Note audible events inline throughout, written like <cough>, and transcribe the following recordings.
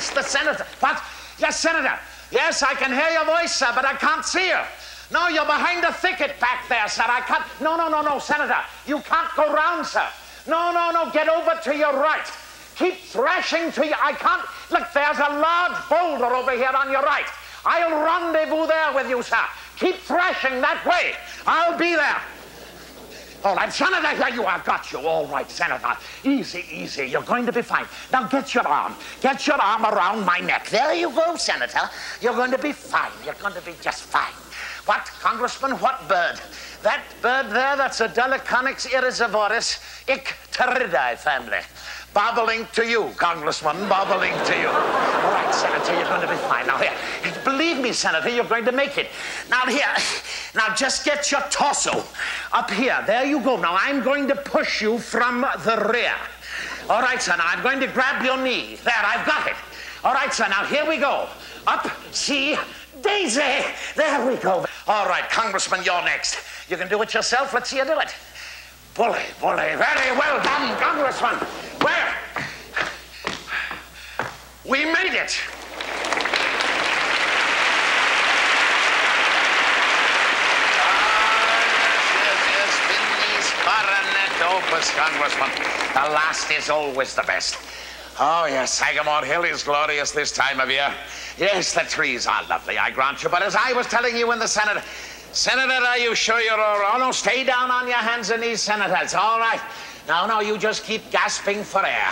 senator. The senator. What? Yes, senator. Yes, I can hear your voice, sir, but I can't see you. No, you're behind a thicket back there, sir. I can't. No, no, no, no, Senator. You can't go round, sir. No, no, no. Get over to your right. Keep thrashing to your. I can't. Look, there's a large boulder over here on your right. I'll rendezvous there with you, sir. Keep thrashing that way. I'll be there. All right, Senator, here you are. Got you. All right, Senator. Easy, easy. You're going to be fine. Now get your arm. Get your arm around my neck. There you go, Senator. You're going to be fine. You're going to be just fine. What, Congressman? What bird? That bird there, that's a Dolichonyx oryzivorus icteridae family. Bobolink to you, Congressman, bobolink to you. All right, Senator, you're going to be fine. Now, here, believe me, Senator, you're going to make it. Now, here, now just get your torso up here. There you go. Now, I'm going to push you from the rear. All right, sir, now I'm going to grab your knee. There, I've got it. All right, sir, now here we go. Up, see, Daisy. There we go. All right, Congressman, you're next. You can do it yourself. Let's see you do it. Bully, bully. Very well done, Congressman. Where? We made it. Ah, opus, Congressman. The last is always the best. Oh, yes, Sagamore Hill is glorious this time of year. Yes, the trees are lovely, I grant you. But as I was telling you in the Senate, Senator, are you sure you're all right? Oh, no, stay down on your hands and knees, Senator. It's all right. No, no, you just keep gasping for air.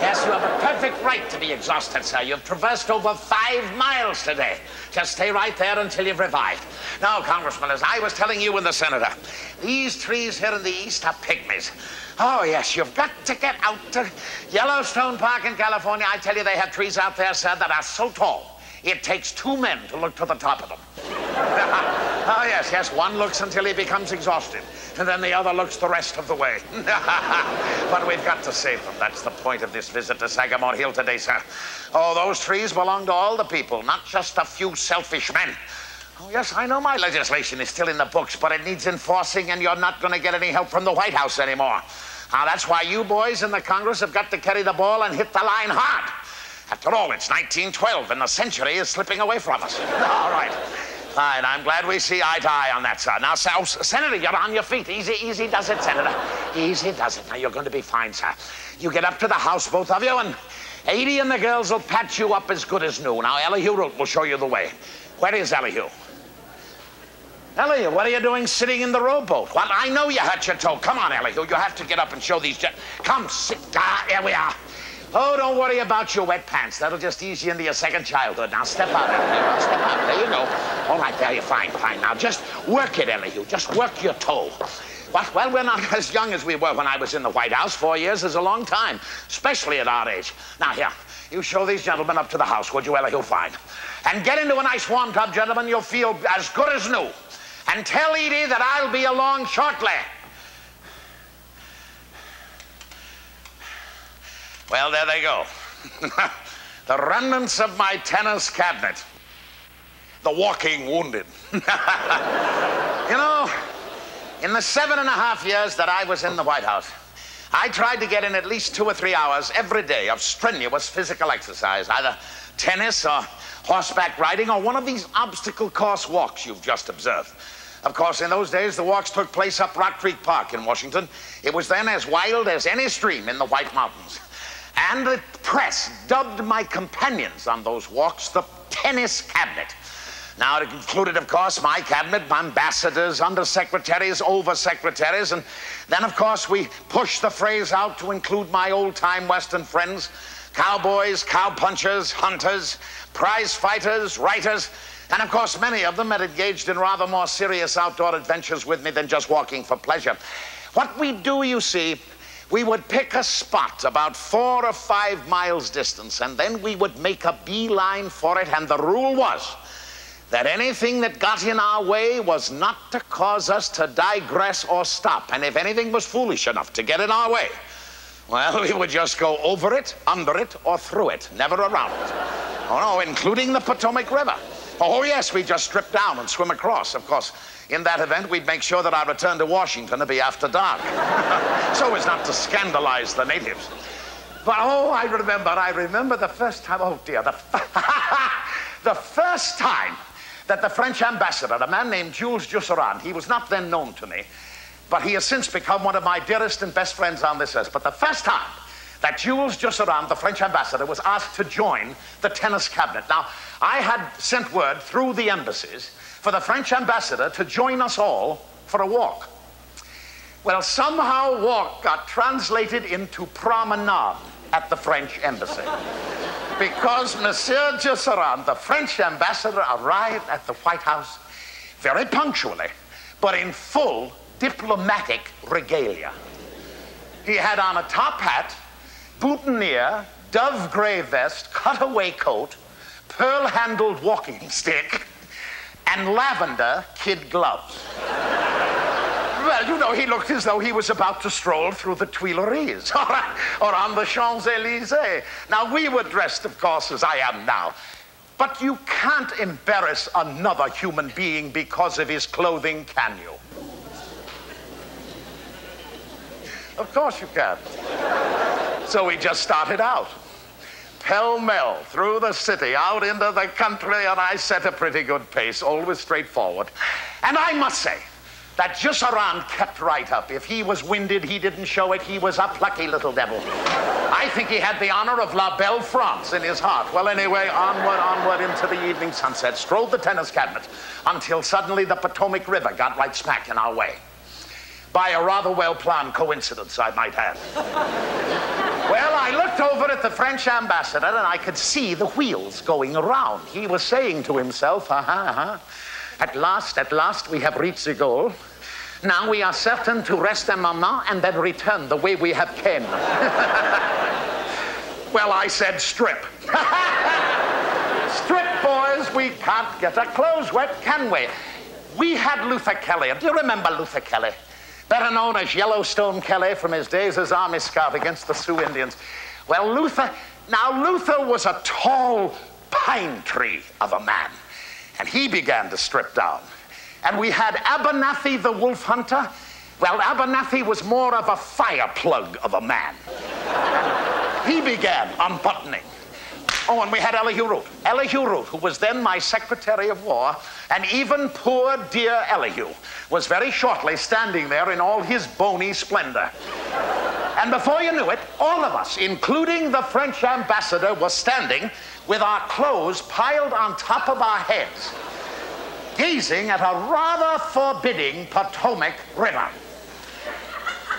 Yes, you have a perfect right to be exhausted, sir. You've traversed over five miles today. Just stay right there until you've revived. Now, Congressman, as I was telling you in the Senator, these trees here in the east are pygmies. Oh, yes, you've got to get out to Yellowstone Park in California. I tell you, they have trees out there, sir, that are so tall, it takes two men to look to the top of them. oh, <laughs> yes, yes, one looks until he becomes exhausted, and then the other looks the rest of the way. <laughs> but we've got to save them. That's the point of this visit to Sagamore Hill today, sir. Oh, those trees belong to all the people, not just a few selfish men. Oh, yes, I know my legislation is still in the books, but it needs enforcing, and you're not going to get any help from the White House anymore. Now, that's why you boys in the Congress have got to carry the ball and hit the line hard. After all, it's 1912, and the century is slipping away from us. <laughs> all right. Fine, I'm glad we see eye to eye on that, sir. Now, sir, oh, Senator, you're on your feet. Easy, easy does it, Senator. Easy does it. Now, you're going to be fine, sir. You get up to the house, both of you, and Edie and the girls will patch you up as good as new. Now, Elihu Root will show you the way. Where is Elihu? Elihu, what are you doing sitting in the rowboat? Well, I know you hurt your toe. Come on, Elihu. You have to get up and show these. Come, sit down. Here we are. Oh, don't worry about your wet pants. That'll just ease you into your second childhood. Now step out, Elihu. Step out. There you go. All right, there. You're fine, fine. Now just work it, Elihu. Just work your toe. What? Well, we're not <laughs> as young as we were when I was in the White House. Four years is a long time, especially at our age. Now, here, you show these gentlemen up to the house, would you, Elihu? Fine. And get into a nice warm tub, gentlemen. You'll feel as good as new and tell Edie that I'll be along shortly. Well, there they go. <laughs> the remnants of my tennis cabinet. The walking wounded. <laughs> you know, in the seven and a half years that I was in the White House, I tried to get in at least two or three hours every day of strenuous physical exercise, either tennis or horseback riding or one of these obstacle course walks you've just observed. Of course, in those days, the walks took place up Rock Creek Park in Washington. It was then as wild as any stream in the White Mountains. And the press dubbed my companions on those walks the tennis cabinet. Now, it included, of course, my cabinet, ambassadors, undersecretaries, oversecretaries, and then, of course, we pushed the phrase out to include my old time Western friends cowboys, cowpunchers, hunters, prize fighters, writers, and of course, many of them had engaged in rather more serious outdoor adventures with me than just walking for pleasure. What we do, you see, we would pick a spot about four or five miles distance, and then we would make a beeline for it. And the rule was that anything that got in our way was not to cause us to digress or stop. And if anything was foolish enough to get in our way, well, <laughs> we would just go over it, under it, or through it, never around it. Oh, no, including the Potomac River. Oh, yes, we just strip down and swim across. Of course, in that event, we'd make sure that our return to Washington would be after dark, <laughs> so as not to scandalize the natives. But oh, I remember, I remember the first time, oh dear, the, <laughs> the first time that the French ambassador, a man named Jules Jusserand, he was not then known to me, but he has since become one of my dearest and best friends on this earth. But the first time that Jules Jusserand, the French ambassador, was asked to join the tennis cabinet. Now, I had sent word through the embassies for the French ambassador to join us all for a walk. Well, somehow walk got translated into promenade at the French embassy. because Monsieur Jusserand, the French ambassador, arrived at the White House very punctually, but in full diplomatic regalia. He had on a top hat, boutonniere, dove gray vest, cutaway coat, pearl handled walking stick, and lavender kid gloves. well, you know, he looked as though he was about to stroll through the Tuileries <laughs> or, on the Champs Elysees. Now, we were dressed, of course, as I am now. But you can't embarrass another human being because of his clothing, can you? Of course you can. so we just started out. Pell mell through the city, out into the country, and I set a pretty good pace, always straightforward. And I must say, that Jusserand kept right up. If he was winded, he didn't show it. He was a plucky little devil. I think he had the honor of La Belle France in his heart. Well, anyway, onward, onward into the evening sunset, strolled the tennis cabinet until suddenly the Potomac River got right smack in our way by a rather well planned coincidence, I might add. Well, I looked over at the French ambassador and I could see the wheels going around. He was saying to himself, uh huh. At last, at last, we have reached the goal. Now we are certain to rest a moment and then return the way we have came. <laughs> well, I said strip. <laughs> strip, boys. We can't get our clothes wet, can we? We had Luther Kelly. Do you remember Luther Kelly? Better known as Yellowstone Kelly from his days as Army Scout against the Sioux Indians. Well, Luther, now Luther was a tall pine tree of a man, and he began to strip down. And we had Abernathy the wolf hunter. Well, Abernathy was more of a fire plug of a man. he began unbuttoning. Oh, and we had Elihu Root. Elihu Root, who was then my Secretary of War, and even poor dear Elihu was very shortly standing there in all his bony splendor. And before you knew it, all of us, including the French ambassador, were standing with our clothes piled on top of our heads, gazing at a rather forbidding Potomac River.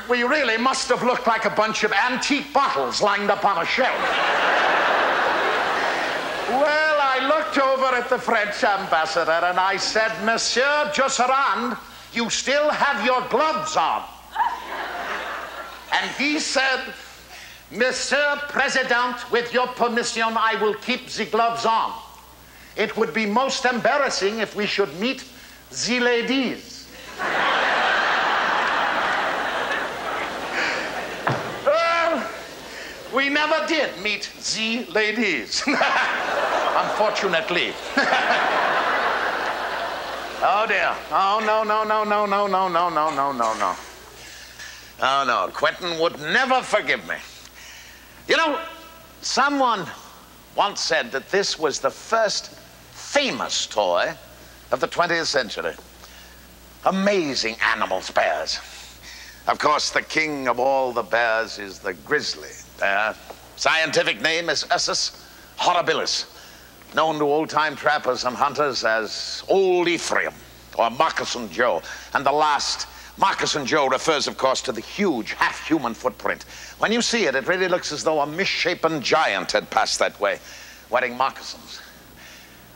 We really must have looked like a bunch of antique bottles lined up on a shelf. Well, I looked over at the French ambassador and I said, Monsieur Jusserand, you still have your gloves on. And he said, Monsieur President, with your permission, I will keep the gloves on. It would be most embarrassing if we should meet the ladies. well, we never did meet the ladies. unfortunately. oh dear. Oh no, no, no, no, no, no, no, no, no, no, no. Oh no, Quentin would never forgive me. You know, someone once said that this was the first famous toy of the 20th century. Amazing animals, bears. Of course, the king of all the bears is the grizzly bear. Scientific name is Ursus horribilis known to old time trappers and hunters as Old Ephraim or Moccasin Joe. And the last, Moccasin Joe, refers, of course, to the huge half human footprint. When you see it, it really looks as though a misshapen giant had passed that way, wearing moccasins.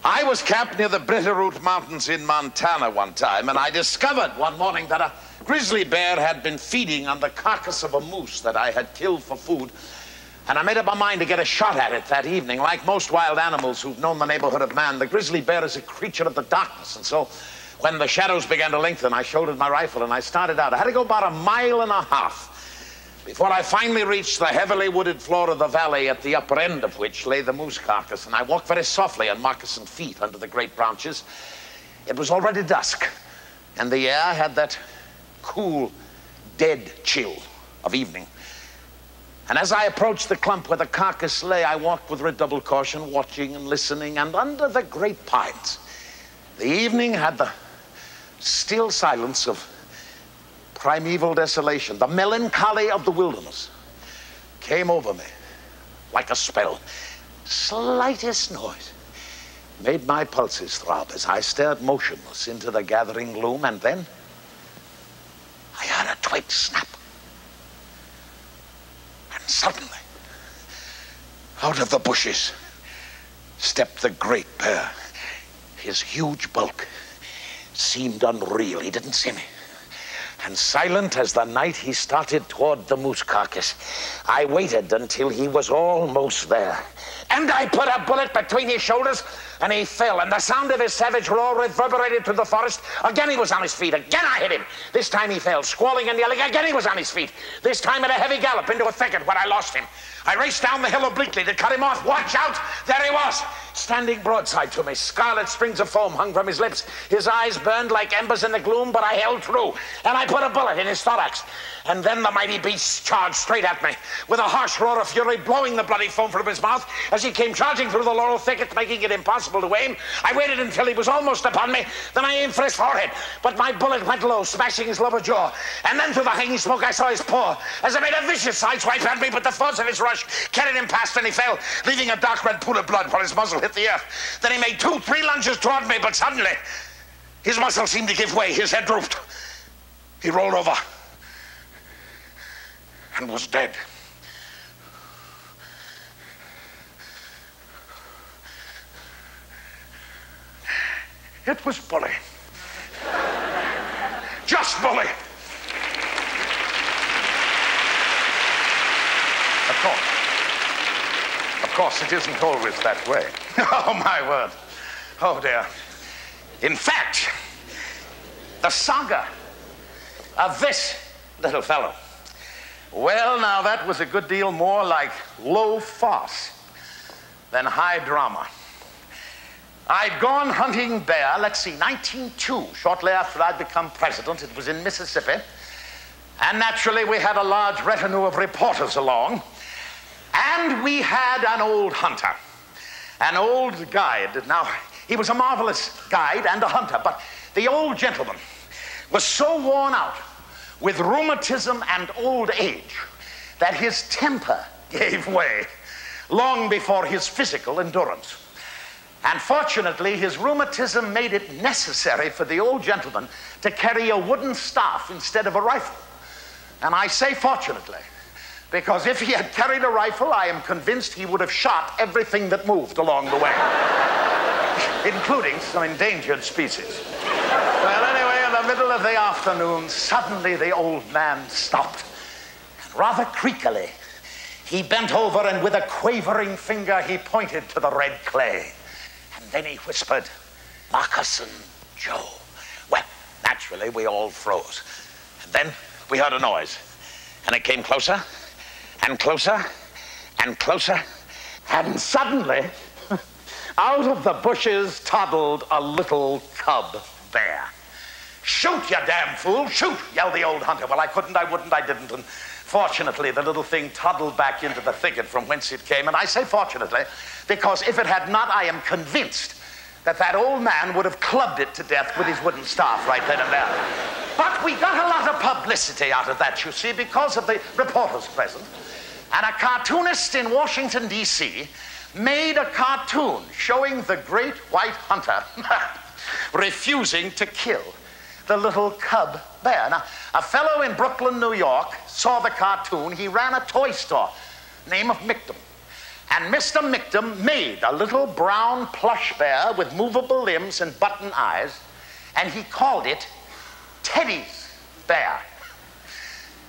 I was camped near the Bitterroot Mountains in Montana one time, and I discovered one morning that a grizzly bear had been feeding on the carcass of a moose that I had killed for food and I made up my mind to get a shot at it that evening. Like most wild animals who've known the neighborhood of man, the grizzly bear is a creature of the darkness. And so when the shadows began to lengthen, I shouldered my rifle and I started out. I had to go about a mile and a half before I finally reached the heavily wooded floor of the valley at the upper end of which lay the moose carcass. And I walked very softly on moccasined feet under the great branches. It was already dusk, and the air had that cool, dead chill of evening. And as I approached the clump where the carcass lay, I walked with redoubled caution, watching and listening, and under the great pines, the evening had the still silence of primeval desolation. The melancholy of the wilderness came over me like a spell. Slightest noise made my pulses throb as I stared motionless into the gathering gloom, and then I heard a twig snap. And suddenly, out of the bushes, stepped the great bear. His huge bulk seemed unreal. He didn't see me. And silent as the night, he started toward the moose carcass. I waited until he was almost there. And I put a bullet between his shoulders, and he fell. And the sound of his savage roar reverberated through the forest. Again, he was on his feet. Again, I hit him. This time, he fell, squalling and yelling. Again, he was on his feet. This time, at a heavy gallop into a thicket where I lost him. I raced down the hill obliquely to cut him off. Watch out! There he was, standing broadside to me. Scarlet strings of foam hung from his lips. His eyes burned like embers in the gloom, but I held true. And I put a bullet in his thorax. And then the mighty beast charged straight at me, with a harsh roar of fury, blowing the bloody foam from his mouth as he came charging through the laurel thicket, making it impossible to aim. I waited until he was almost upon me, then I aimed for his forehead, but my bullet went low, smashing his lower jaw. And then through the hanging smoke, I saw his paw as it made a vicious sideswipe at me, but the force of his rush carried him past, and he fell, leaving a dark red pool of blood while his muzzle hit the earth. Then he made two, three lunges toward me, but suddenly his muscle seemed to give way. His head drooped. He rolled over and was dead. It was bully. Just bully. Of course. Of course, it isn't always that way. <laughs> Oh, my word. Oh, dear. In fact, the saga of this little fellow well, now that was a good deal more like low farce than high drama. I'd gone hunting bear, let's see, 1902, shortly after I'd become president. It was in Mississippi. And naturally, we had a large retinue of reporters along. And we had an old hunter, an old guide. Now, he was a marvelous guide and a hunter, but the old gentleman was so worn out with rheumatism and old age that his temper <laughs> gave way long before his physical endurance. And fortunately, his rheumatism made it necessary for the old gentleman to carry a wooden staff instead of a rifle. And I say fortunately, because if he had carried a rifle, I am convinced he would have shot everything that moved along the way, <laughs> including some endangered species. Well, anyway in the middle of the afternoon, suddenly the old man stopped. Rather creakily, he bent over and with a quavering finger he pointed to the red clay. Then he whispered, Moccasin Joe. Well, naturally, we all froze. And then we heard a noise. And it came closer and closer and closer. And suddenly, <laughs> out of the bushes toddled a little cub bear. Shoot, you damn fool, shoot, yelled the old hunter. Well, I couldn't, I wouldn't, I didn't. And fortunately, the little thing toddled back into the thicket from whence it came. And I say fortunately, because if it had not, I am convinced that that old man would have clubbed it to death with his wooden staff right then and there. But we got a lot of publicity out of that, you see, because of the reporters present. And a cartoonist in Washington, D.C., made a cartoon showing the great white hunter <laughs> refusing to kill the little cub bear. Now, a fellow in Brooklyn, New York, saw the cartoon. He ran a toy store, name of Michtom. And Mr. Michtom made a little brown plush bear with movable limbs and button eyes, and he called it Teddy's Bear.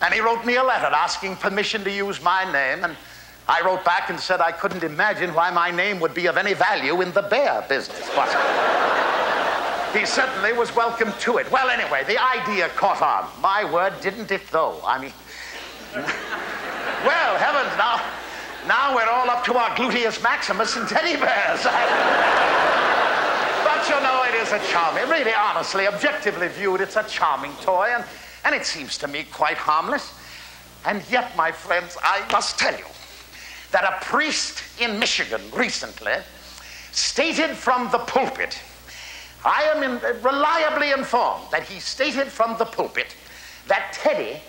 And he wrote me a letter asking permission to use my name, and I wrote back and said I couldn't imagine why my name would be of any value in the bear business. But he certainly was welcome to it. Well, anyway, the idea caught on. My word, didn't it though? I mean, <laughs> well, heavens, now, now we're all up to our gluteus maximus and teddy bears. <laughs> but you know, it is a charming, really, honestly, objectively viewed, it's a charming toy, and, and it seems to me quite harmless. And yet, my friends, I must tell you that a priest in Michigan recently stated from the pulpit, I am in, reliably informed that he stated from the pulpit that Teddy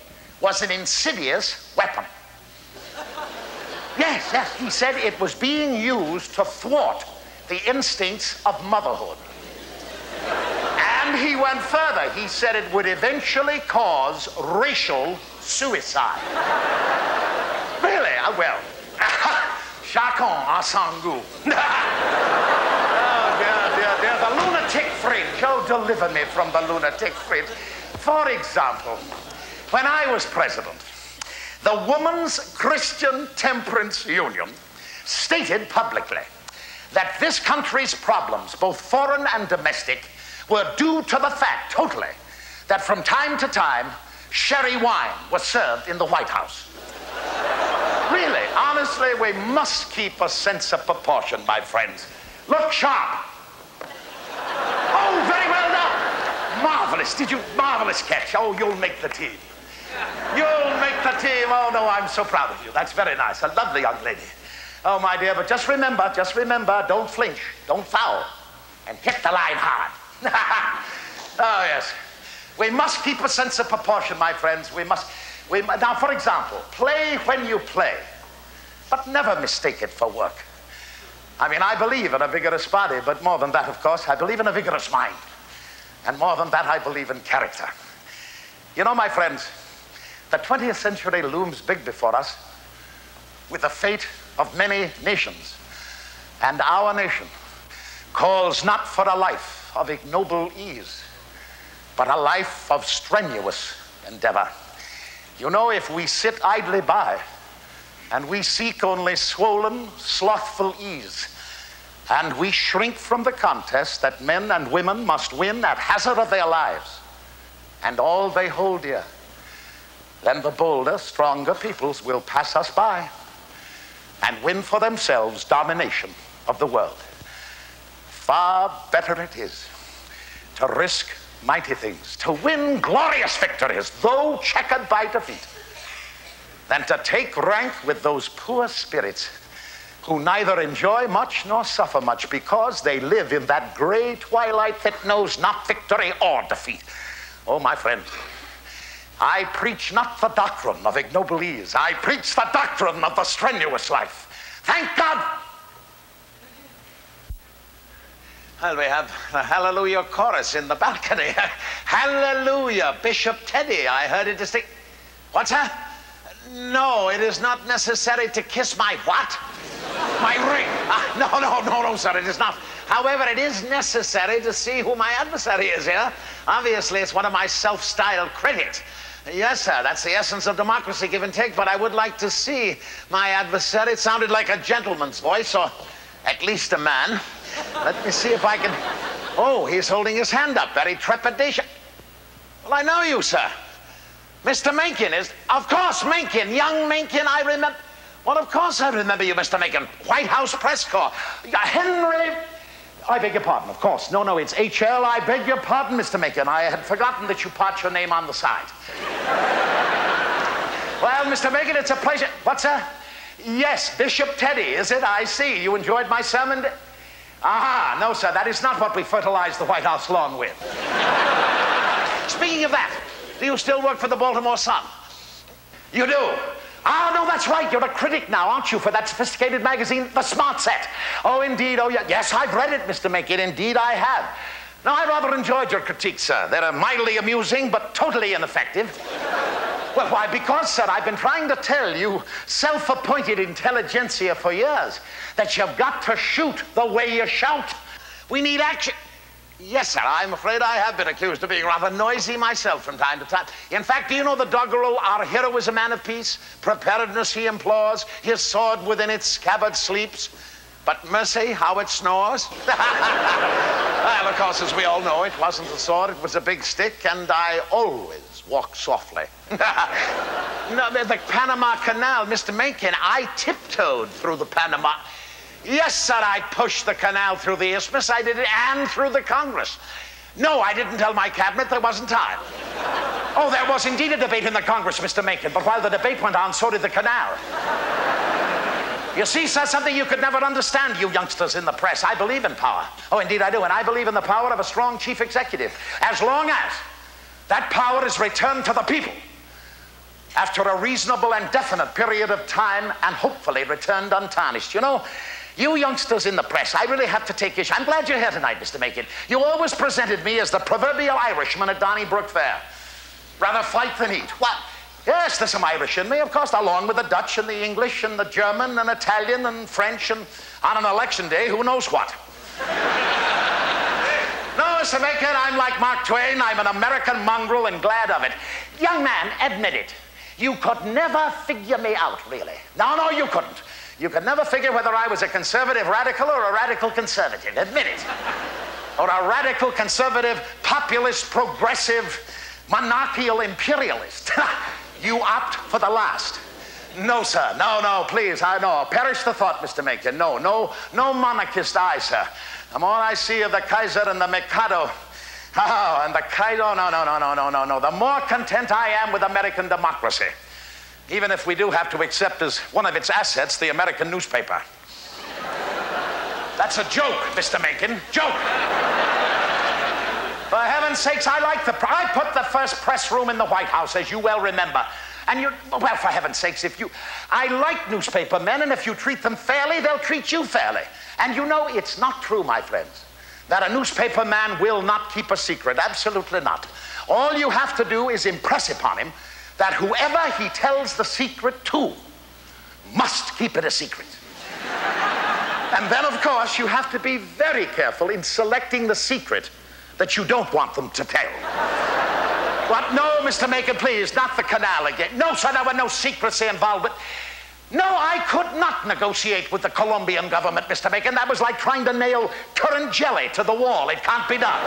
was an insidious weapon. yes, yes, he said it was being used to thwart the instincts of motherhood. And he went further. He said it would eventually cause racial suicide. really? Uh, well, chacun a son goût. oh, dear, dear, dear. The lunatic fringe. Oh, deliver me from the lunatic fringe. For example, when I was president, the Women's Christian Temperance Union stated publicly that this country's problems, both foreign and domestic, were due to the fact, totally, that from time to time, sherry wine was served in the White House. really, honestly, we must keep a sense of proportion, my friends. Look sharp. Oh, very. Marvelous. Did you? Marvelous catch. Oh, you'll make the team. You'll make the team. Oh, no, I'm so proud of you. That's very nice. A lovely young lady. Oh, my dear, but just remember, just remember, don't flinch, don't foul, and hit the line hard. <laughs> oh, yes. We must keep a sense of proportion, my friends. We must. We, now, for example, play when you play, but never mistake it for work. I mean, I believe in a vigorous body, but more than that, of course, I believe in a vigorous mind. And more than that, I believe in character. You know, my friends, the 20th century looms big before us with the fate of many nations. And our nation calls not for a life of ignoble ease, but a life of strenuous endeavor. You know, if we sit idly by and we seek only swollen, slothful ease, and we shrink from the contest that men and women must win at hazard of their lives and all they hold dear, then the bolder, stronger peoples will pass us by and win for themselves domination of the world. Far better it is to risk mighty things, to win glorious victories, though checkered by defeat, than to take rank with those poor spirits who neither enjoy much nor suffer much because they live in that gray twilight that knows not victory or defeat. Oh, my friend, I preach not the doctrine of ignoble ease. I preach the doctrine of the strenuous life. Thank God. Well, we have a hallelujah chorus in the balcony. <laughs> hallelujah, Bishop Teddy. I heard it distinct. What's that? No, it is not necessary to kiss my what? My ring. Ah, no, no, no, no, sir, it is not. However, it is necessary to see who my adversary is here. Obviously, it's one of my self styled critics. Yes, sir, that's the essence of democracy, give and take, but I would like to see my adversary. It sounded like a gentleman's voice, or at least a man. Let me see if I can. Oh, he's holding his hand up, very trepidation. Well, I know you, sir. Mr. Mencken is. Of course, Mencken, young Mencken, I remember. Well, of course I remember you, Mr. Mencken. White House press corps. Uh, Henry I beg your pardon, of course. No, no, it's HL. I beg your pardon, Mr. Mencken. I had forgotten that you part your name on the side. <laughs> well, Mr. Mencken, it's a pleasure. What's that? Yes, Bishop Teddy, is it? I see. You enjoyed my sermon? Aha, no, sir, that is not what we fertilized the White House lawn with. <laughs> Speaking of that, do you still work for the Baltimore Sun? You do? Ah, no, that's right. You're a critic now, aren't you, for that sophisticated magazine, The Smart Set? Oh, indeed. Oh, yeah. yes, I've read it, Mr. Mencken. Indeed, I have. Now, I rather enjoyed your critiques, sir. They're mildly amusing, but totally ineffective. well, why? Because, sir, I've been trying to tell you, self appointed intelligentsia, for years, that you've got to shoot the way you shout. We need action. Yes, sir. I'm afraid I have been accused of being rather noisy myself from time to time. In fact, do you know the doggerel, our hero is a man of peace? Preparedness he implores, his sword within its scabbard sleeps. But mercy, how it snores. <laughs> well, of course, as we all know, it wasn't a sword, it was a big stick, and I always walk softly. <laughs> no, the, Panama Canal, Mr. Mencken, I tiptoed through the Panama. Yes, sir, I pushed the canal through the isthmus. I did it and through the Congress. No, I didn't tell my cabinet there wasn't time. Oh, there was indeed a debate in the Congress, Mr. Mencken, but while the debate went on, so did the canal. You see, sir, something you could never understand, you youngsters in the press. I believe in power. Oh, indeed I do. And I believe in the power of a strong chief executive. As long as that power is returned to the people after a reasonable and definite period of time and hopefully returned untarnished. You know, you youngsters in the press, I really have to take issue. I'm glad you're here tonight, Mr. Mencken. You always presented me as the proverbial Irishman at Donnybrook Fair. Rather fight than eat. What? Yes, there's some Irish in me, of course, along with the Dutch and the English and the German and Italian and French and on an election day, who knows what. <laughs> no, Mr. Mencken, I'm like Mark Twain. I'm an American mongrel and glad of it. Young man, admit it. You could never figure me out, really. No, no, you couldn't. You could never figure whether I was a conservative radical or a radical conservative. Admit it. or a radical conservative, populist, progressive, monarchical imperialist. <laughs> you opt for the last. No, sir. No, no, please. I know. Perish the thought, Mr. Mencken. No, no, no monarchist I, sir. The more I see of the Kaiser and the Mikado, <laughs> oh, and the Kaiser, no, no, no, no, no, no, no. The more content I am with American democracy, even if we do have to accept as one of its assets the American newspaper. That's a joke, Mr. Mencken. Joke. For heaven's sakes, I like the. I put the first press room in the White House, as you well remember. And you, well, for heaven's sakes, if you, I like newspaper men, and if you treat them fairly, they'll treat you fairly. And you know, it's not true, my friends, that a newspaper man will not keep a secret. Absolutely not. All you have to do is impress upon him that whoever he tells the secret to must keep it a secret. and then, of course, you have to be very careful in selecting the secret that you don't want them to tell. what? No, Mr. Mencken, please, not the canal again. No, sir, there were no secrecy involved. But no, I could not negotiate with the Colombian government, Mr. Bacon. That was like trying to nail currant jelly to the wall. It can't be done.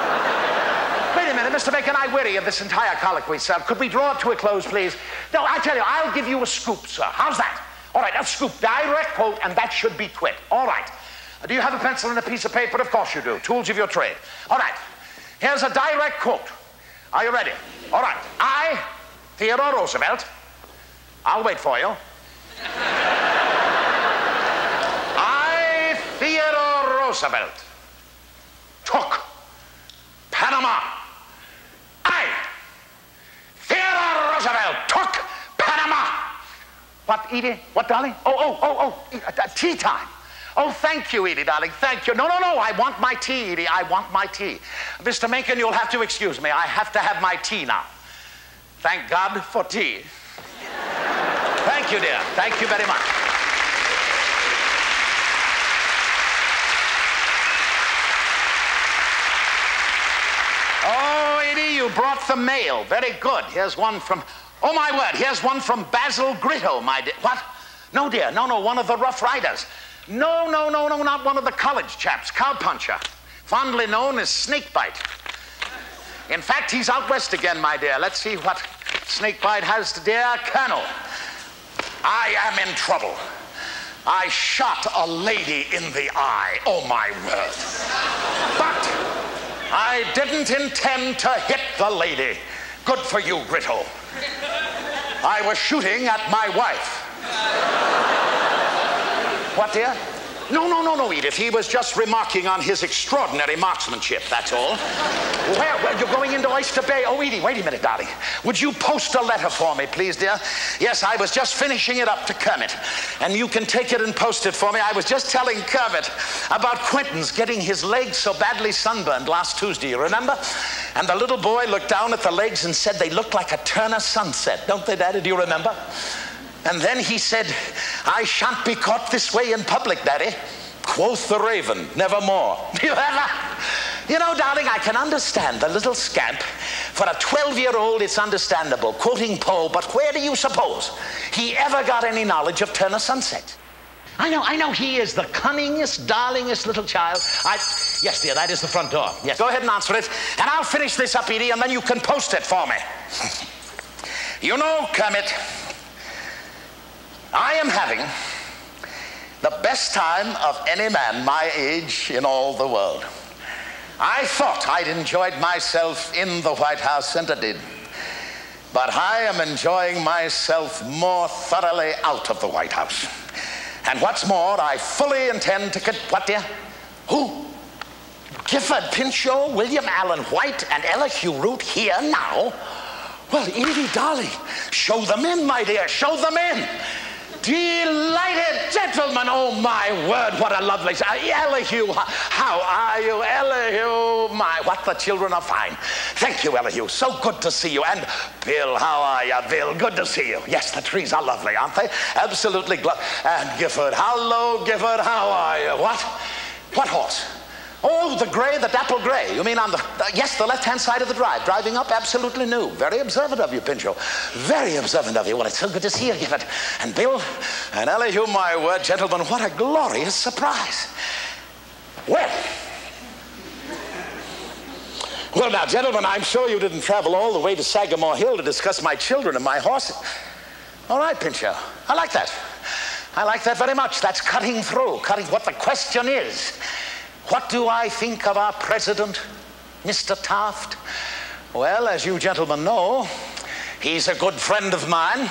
Wait a minute, Mr. Bacon, I weary of this entire colloquy, sir. Could we draw it to a close, please? No, I tell you, I'll give you a scoop, sir. How's that? All right, a scoop, direct quote, and that should be quit. All right. Do you have a pencil and a piece of paper? Of course you do. Tools of your trade. All right. Here's a direct quote. Are you ready? All right. I, Theodore Roosevelt, I'll wait for you. I, Theodore Roosevelt, took Panama. I, Theodore Roosevelt, took Panama. What, Edie? What, darling? Oh, oh, oh, oh, uh, tea time. Oh, thank you, Edie, darling. Thank you. No, no, no. I want my tea, Edie. I want my tea. Mr. Mencken, you'll have to excuse me. I have to have my tea now. Thank God for tea. Thank you, dear. Thank you very much. Oh, Edie, you brought the mail. Very good. Here's one from, oh, my word, here's one from Basil Gritto, my dear. What? No, dear. No, no, one of the Rough Riders. No, no, no, no, not one of the college chaps, cowpuncher, fondly known as Snakebite. In fact, he's out west again, my dear. Let's see what Snakebite has to dear Colonel. I am in trouble. I shot a lady in the eye. Oh, my word. But I didn't intend to hit the lady. Good for you, Gritto. I was shooting at my wife. What, dear? No, no, no, no, Edith. He was just remarking on his extraordinary marksmanship, that's all. well, where? You're going into Oyster Bay? Oh, Edie, wait a minute, darling. Would you post a letter for me, please, dear? Yes, I was just finishing it up to Kermit. And you can take it and post it for me. I was just telling Kermit about Quentin's getting his legs so badly sunburned last Tuesday, you remember? And the little boy looked down at the legs and said they looked like a Turner sunset. Don't they, Daddy? Do you remember? And then he said, I shan't be caught this way in public, Daddy. Quoth the raven, nevermore. <laughs> You know, darling, I can understand the little scamp. For a 12 year old, it's understandable, quoting Poe, but where do you suppose he ever got any knowledge of Turner Sunset? I know, I know he is the cunningest, darlingest little child. I, yes, dear, that is the front door. Yes, go ahead and answer it, and I'll finish this up, Edie, and then you can post it for me. <laughs> you know, Kermit, I am having the best time of any man my age in all the world. I thought I'd enjoyed myself in the White House, and I did. But I am enjoying myself more thoroughly out of the White House. And what's more, I fully intend to get what dear? Who? Gifford Pinchot, William Allen White, and Elihu Root here now? Well, Edie, darling, show them in, my dear, show them in. Delighted gentlemen, oh my word, what a lovely. Uh, Elihu, how are you? Elihu, my, what the children are fine. Thank you, Elihu. So good to see you. And Bill, how are you, Bill? Good to see you. Yes, the trees are lovely, aren't they? Absolutely. Glo- and Gifford, hello, Gifford, how are you? What? What horse? Oh, the gray, the dapple gray. You mean on the, uh, yes, the left hand side of the drive, driving up, absolutely new. Very observant of you, Pinchot. Very observant of you. Well, it's so good to see you, Gifford. And Bill, and Elihu, my word, gentlemen, what a glorious surprise. Well, well, now, gentlemen, I'm sure you didn't travel all the way to Sagamore Hill to discuss my children and my horses. All right, Pinchot. I like that. I like that very much. That's cutting through, cutting what the question is. What do I think of our president, Mr. Taft? Well, as you gentlemen know, he's a good friend of mine.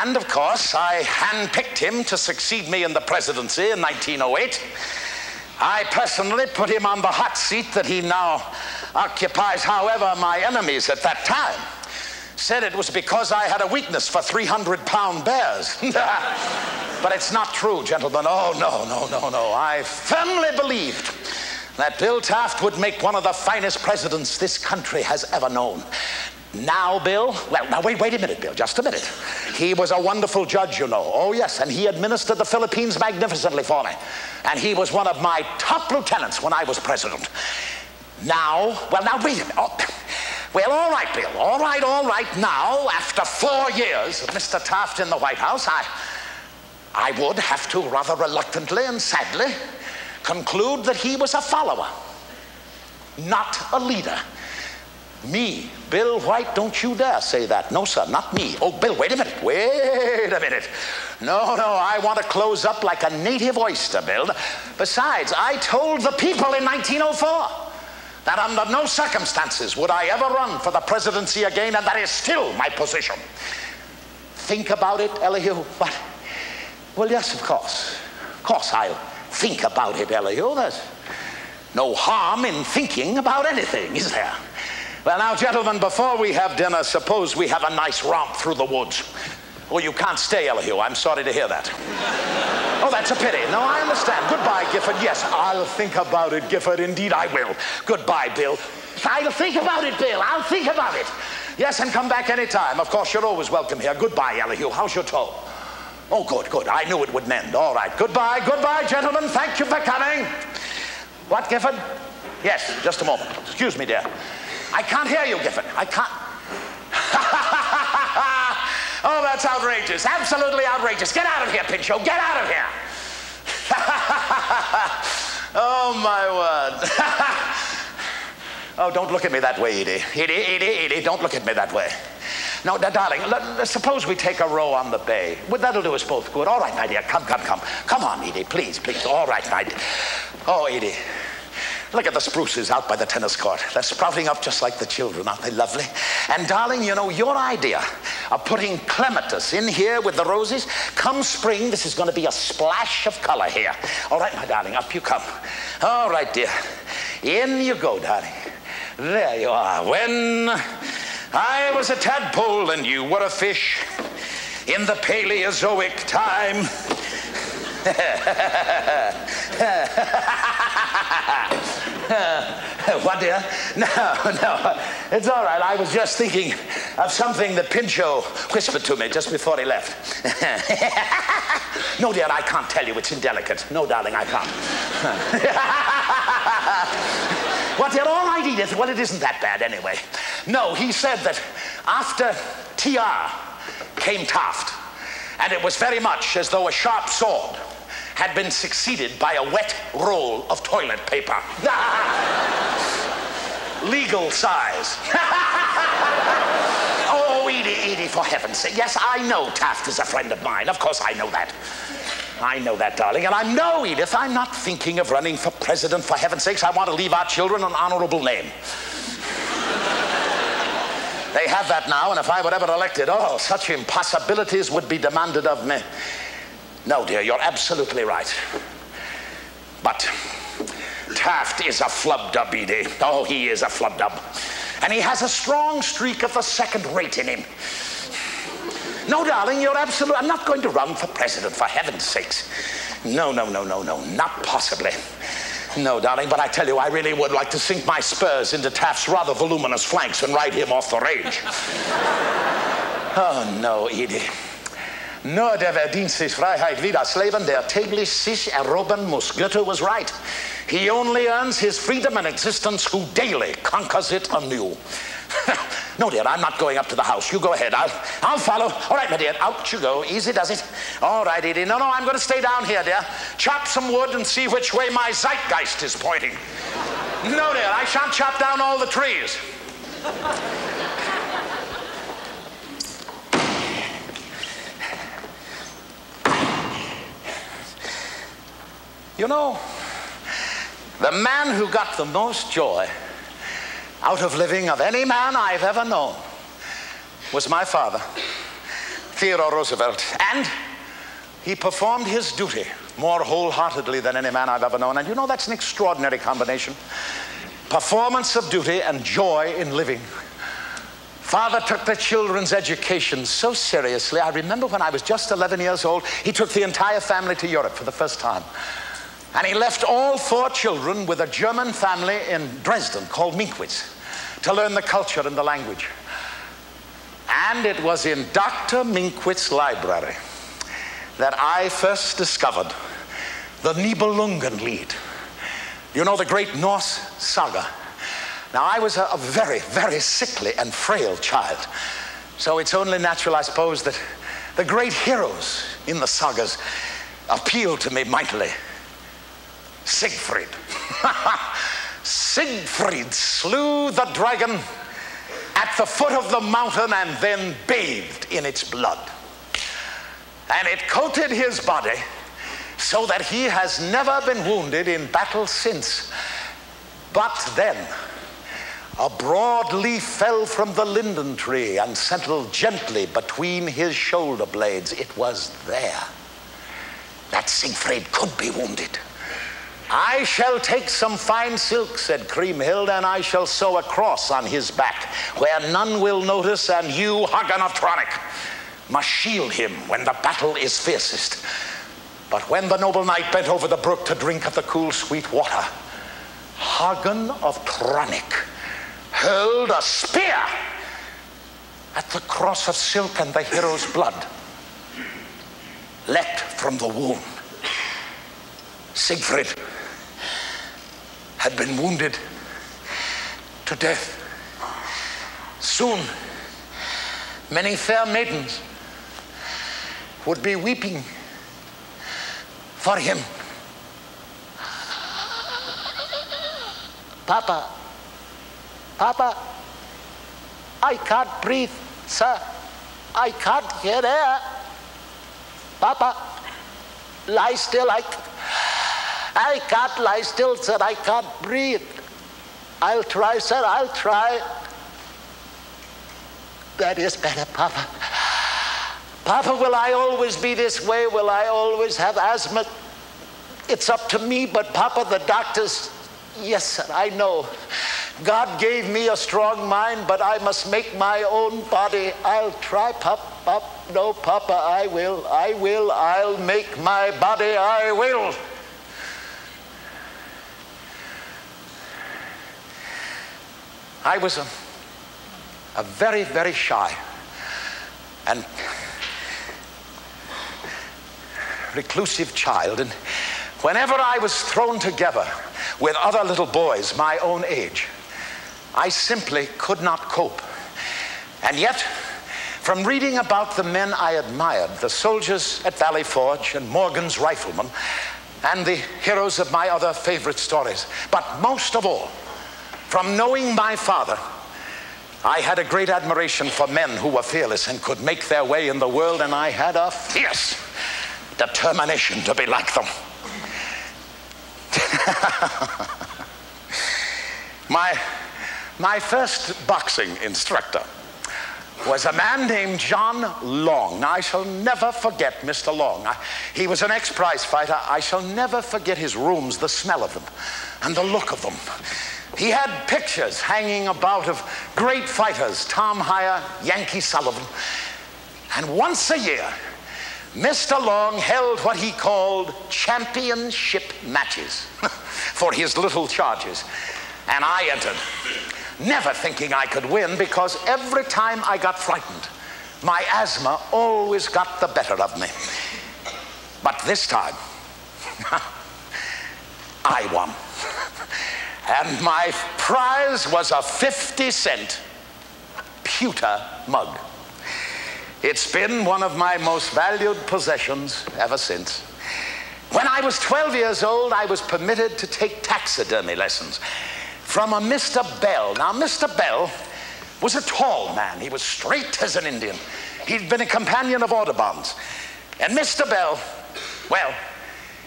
And of course, I handpicked him to succeed me in the presidency in 1908. I personally put him on the hot seat that he now occupies. However, my enemies at that time said it was because I had a weakness for 300 pound bears. <laughs> but it's not true, gentlemen. Oh, no, no, no, no. I firmly believed that Bill Taft would make one of the finest presidents this country has ever known. Now, Bill, well, now wait, wait a minute, Bill, just a minute. He was a wonderful judge, you know. Oh, yes, and he administered the Philippines magnificently for me. And he was one of my top lieutenants when I was president. Now, well, now wait a minute. Oh, well, all right, Bill. All right, all right. Now, after four years of Mr. Taft in the White House, I, I would have to rather reluctantly and sadly conclude that he was a follower, not a leader. Me, Bill White, don't you dare say that. No, sir, not me. Oh, Bill, wait a minute. Wait a minute. No, no, I want to close up like a native oyster, Bill. Besides, I told the people in 1904 that under no circumstances would I ever run for the presidency again, and that is still my position. Think about it, Elihu. What? Well, yes, of course. Of course, I'll think about it, Elihu. There's no harm in thinking about anything, is there? Well, now, gentlemen, before we have dinner, suppose we have a nice romp through the woods. Oh, you can't stay, Elihu. I'm sorry to hear that. oh, that's a pity. No, I understand. Goodbye, Gifford. Yes, I'll think about it, Gifford. Indeed, I will. Goodbye, Bill. I'll think about it, Bill. I'll think about it. Yes, and come back any time. Of course, you're always welcome here. Goodbye, Elihu. How's your toe? Oh, good, good. I knew it wouldn't end. All right. Goodbye, goodbye, gentlemen. Thank you for coming. What, Gifford? Yes, just a moment. Excuse me, dear. I can't hear you, Gifford. I can't. <laughs> oh, that's outrageous. Absolutely outrageous. Get out of here, Pinchot. Get out of here. <laughs> oh, my word. <laughs> oh, don't look at me that way, Edie. Edie, Edie, Edie, don't look at me that way. No, darling, let, suppose we take a row on the bay. Well, that'll do us both good. All right, my dear. Come, come, come. Come on, Edie, please, please. All right, my dear. Oh, Edie. Look at the spruces out by the tennis court. They're sprouting up just like the children, aren't they lovely? And darling, you know, your idea of putting clematis in here with the roses, come spring, this is going to be a splash of color here. All right, my darling, up you come. All right, dear. In you go, darling. There you are. When I was a tadpole and you were a fish in the Paleozoic time. <laughs> what, dear? No, no. It's all right. I was just thinking of something that Pinchot whispered to me just before he left. <laughs> no, dear, I can't tell you. It's indelicate. No, darling, I can't. <laughs> what, dear? All right, Edith. Well, it isn't that bad anyway. No, he said that after TR came Taft, and it was very much as though a sharp sword had been succeeded by a wet roll of toilet paper. <laughs> Legal size. <laughs> oh, Edie, Edie, for heaven's sake. Yes, I know Taft is a friend of mine. Of course, I know that. I know that, darling. And I know, Edith, I'm not thinking of running for president. For heaven's sakes, I want to leave our children an honorable name. They have that now, and if I were ever elected, oh, such impossibilities would be demanded of me. No, dear, you're absolutely right. But Taft is a flub-dub, Edie. Oh, he is a flub-dub. And he has a strong streak of the second rate in him. No, darling, you're absolutely. I'm not going to run for president, for heaven's sakes. No, no, no, no, no, not possibly. No, darling, but I tell you, I really would like to sink my spurs into Taft's rather voluminous flanks and ride him off the range. <laughs> oh, no, Edie. Nur der Verdienst ist Freiheit wie das Leben, der täglich sich erroben muss. Goethe was right. He only earns his freedom and existence who daily conquers it anew. <laughs> no, dear, I'm not going up to the house. You go ahead. I'll, I'll follow. All right, my dear, out you go. Easy does it. All right, Edie. No, no, I'm going to stay down here, dear. Chop some wood and see which way my zeitgeist is pointing. No, dear, I shan't chop down all the trees. You know, the man who got the most joy out of living of any man I've ever known was my father, Theodore Roosevelt. And he performed his duty more wholeheartedly than any man I've ever known. And you know, that's an extraordinary combination performance of duty and joy in living. Father took the children's education so seriously. I remember when I was just 11 years old, he took the entire family to Europe for the first time. And he left all four children with a German family in Dresden called Minkwitz to learn the culture and the language. And it was in Dr. Minkwitz's library that I first discovered the Nibelungenlied. You know the great Norse saga. Now, I was a, a very, very sickly and frail child. So it's only natural, I suppose, that the great heroes in the sagas appealed to me mightily. Siegfried. <laughs> Siegfried slew the dragon at the foot of the mountain and then bathed in its blood. And it coated his body so that he has never been wounded in battle since. But then, a broad leaf fell from the linden tree and settled gently between his shoulder blades. It was there that Siegfried could be wounded. I shall take some fine silk, said Kriemhild, and I shall sew a cross on his back, where none will notice, and you, Hagen of Tronje, must shield him when the battle is fiercest. But when the noble knight bent over the brook to drink of the cool, sweet water, Hagen of Tronje hurled a spear at the cross of silk and the hero's blood leapt from the wound. Siegfried had been wounded to death. Soon, many fair maidens would be weeping for him. Papa, Papa, I can't breathe, sir. I can't get air. Papa, lie still. I, I can't lie still, sir. I can't breathe. I'll try, sir. I'll try. That is better, Papa. Papa, will I always be this way? Will I always have asthma? It's up to me, but Papa, the doctors, yes, sir, I know. God gave me a strong mind, but I must make my own body. I'll try, Papa. Pop, no, Papa, I will. I will. I'll make my body. I will. I was a, a very, very shy and reclusive child. And whenever I was thrown together with other little boys my own age, I simply could not cope. And yet, from reading about the men I admired, the soldiers at Valley Forge and Morgan's riflemen, and the heroes of my other favorite stories, but most of all, from knowing my father, I had a great admiration for men who were fearless and could make their way in the world, and I had a fierce determination to be like them. <laughs> my, my first boxing instructor was a man named John Long. Now, I shall never forget Mr. Long. I, he was an ex prize fighter. I shall never forget his rooms, the smell of them, and the look of them. He had pictures hanging about of great fighters Tom Hyer, Yankee Sullivan. And once a year, Mr. Long held what he called championship matches <laughs> for his little charges. And I entered never thinking I could win because every time I got frightened, my asthma always got the better of me. But this time, <laughs> I won. <laughs> And my prize was a 50 cent pewter mug. It's been one of my most valued possessions ever since. When I was 12 years old, I was permitted to take taxidermy lessons from a Mr. Bell. Now, Mr. Bell was a tall man. He was straight as an Indian. He'd been a companion of Audubon's. And Mr. Bell, well,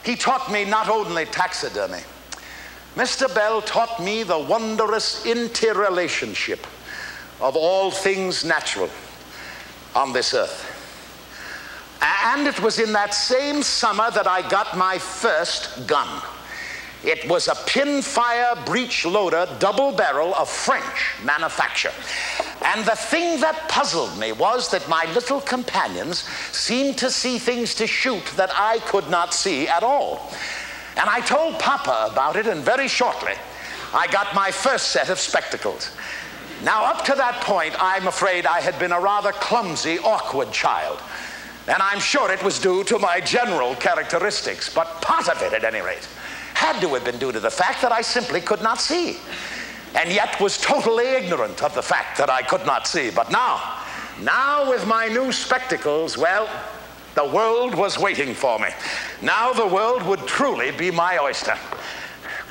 he taught me not only taxidermy, Mr. Bell taught me the wondrous interrelationship of all things natural on this earth. And it was in that same summer that I got my first gun. It was a pinfire breech loader double barrel of French manufacture. And the thing that puzzled me was that my little companions seemed to see things to shoot that I could not see at all. And I told Papa about it, and very shortly, I got my first set of spectacles. Now, up to that point, I'm afraid I had been a rather clumsy, awkward child. And I'm sure it was due to my general characteristics, but part of it, at any rate had to have been due to the fact that I simply could not see, and yet was totally ignorant of the fact that I could not see. But now, now with my new spectacles, well, the world was waiting for me. Now the world would truly be my oyster.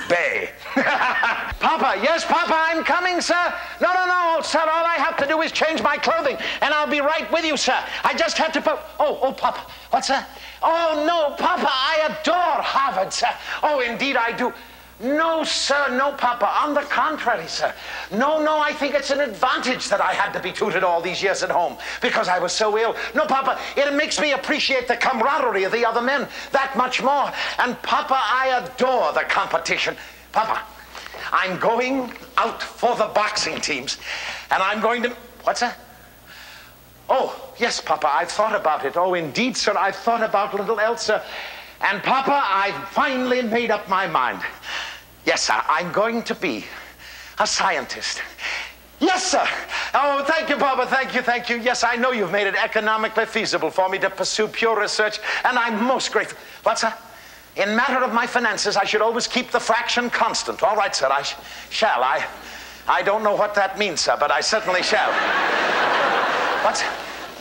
Bay. <laughs> Papa, yes, Papa, I'm coming, sir. No, no, no, old sir. All I have to do is change my clothing, and I'll be right with you, sir. I just have to put. Oh, oh, Papa, what's that? Oh, no, Papa, I adore Harvard, sir. Oh, indeed I do. No, sir, no, Papa. On the contrary, sir. No, no, I think it's an advantage that I had to be tutored all these years at home because I was so ill. No, Papa, it makes me appreciate the camaraderie of the other men that much more. And, Papa, I adore the competition. Papa, I'm going out for the boxing teams, and I'm going to. What's that? Oh, yes, Papa, I've thought about it. Oh, indeed, sir, I've thought about little Elsa. And, Papa, I've finally made up my mind. Yes, sir, I'm going to be a scientist. Yes, sir. Oh, thank you, Papa. Thank you, thank you. Yes, I know you've made it economically feasible for me to pursue pure research, and I'm most grateful. What, sir? In matter of my finances, I should always keep the fraction constant. All right, sir, I sh- shall. I, I don't know what that means, sir, but I certainly shall. <laughs> But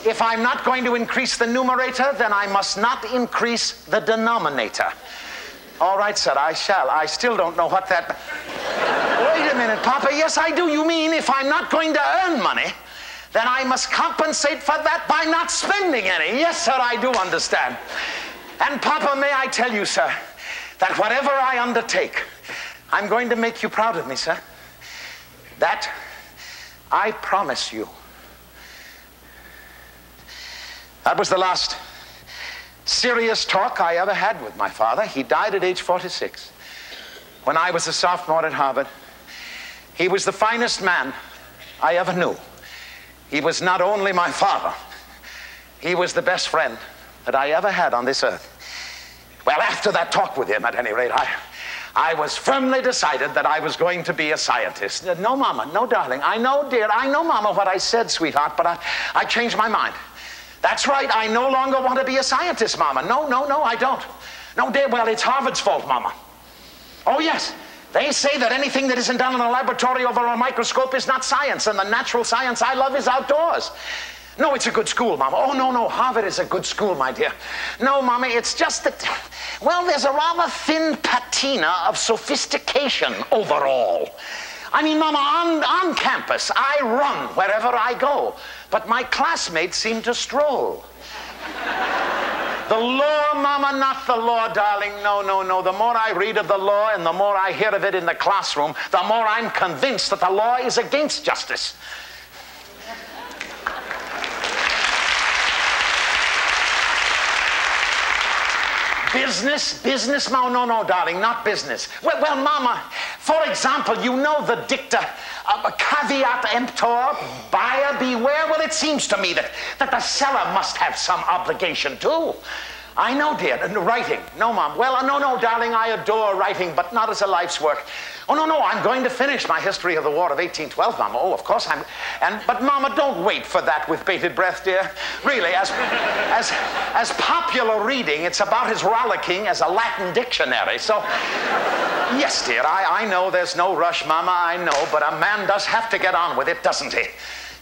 if I'm not going to increase the numerator, then I must not increase the denominator. All right, sir, I shall. I still don't know what that. <laughs> Wait a minute, Papa. Yes, I do. You mean if I'm not going to earn money, then I must compensate for that by not spending any? Yes, sir, I do understand. And, Papa, may I tell you, sir, that whatever I undertake, I'm going to make you proud of me, sir. That I promise you. That was the last serious talk I ever had with my father. He died at age 46 when I was a sophomore at Harvard. He was the finest man I ever knew. He was not only my father, he was the best friend that I ever had on this earth. Well, after that talk with him, at any rate, I, I was firmly decided that I was going to be a scientist. Uh, no, Mama, no, darling. I know, dear, I know, Mama, what I said, sweetheart, but I, I changed my mind. That's right, I no longer want to be a scientist, Mama. No, no, no, I don't. No, dear, well, it's Harvard's fault, Mama. Oh, yes. They say that anything that isn't done in a laboratory over a microscope is not science, and the natural science I love is outdoors. No, it's a good school, Mama. Oh, no, no, Harvard is a good school, my dear. No, Mama, it's just that, well, there's a rather thin patina of sophistication overall. I mean, Mama, on, on campus, I run wherever I go, but my classmates seem to stroll. the law, Mama, not the law, darling. No, no, no. The more I read of the law and the more I hear of it in the classroom, the more I'm convinced that the law is against justice. business, business, no, no, no, darling, not business. Well, well Mama, for example, you know the dicta, uh, caveat emptor, buyer beware? Well, it seems to me that, that the seller must have some obligation too. I know, dear. Writing. No, Mom. Well, no, no, darling, I adore writing, but not as a life's work. Oh, no, no, I'm going to finish my history of the War of 1812, Mama. Oh, of course I'm. And, but, Mama, don't wait for that with bated breath, dear. Really, as, as, as popular reading, it's about as rollicking as a Latin dictionary. So, yes, dear, I, I know there's no rush, Mama, I know, but a man does have to get on with it, doesn't he?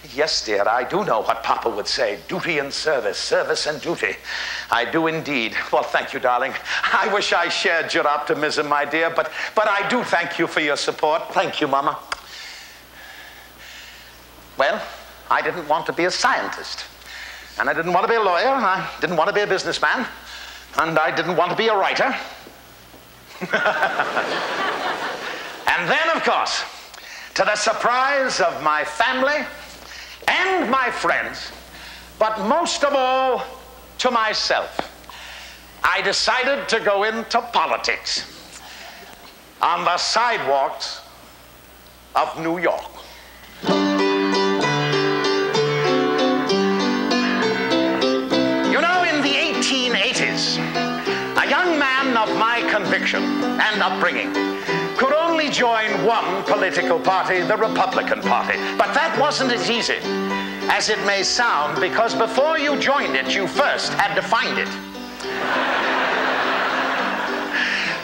Yes, dear, I do know what Papa would say duty and service, service and duty. I do indeed. Well, thank you, darling. I wish I shared your optimism, my dear, but, but I do thank you for your support. Thank you, Mama. Well, I didn't want to be a scientist, and I didn't want to be a lawyer, and I didn't want to be a businessman, and I didn't want to be a writer. <laughs> and then, of course, to the surprise of my family, and my friends, but most of all to myself. I decided to go into politics on the sidewalks of New York. You know, in the 1880s, a young man of my conviction and upbringing could only join one political party, the Republican Party. But that wasn't as easy as it may sound, because before you joined it, you first had to find it.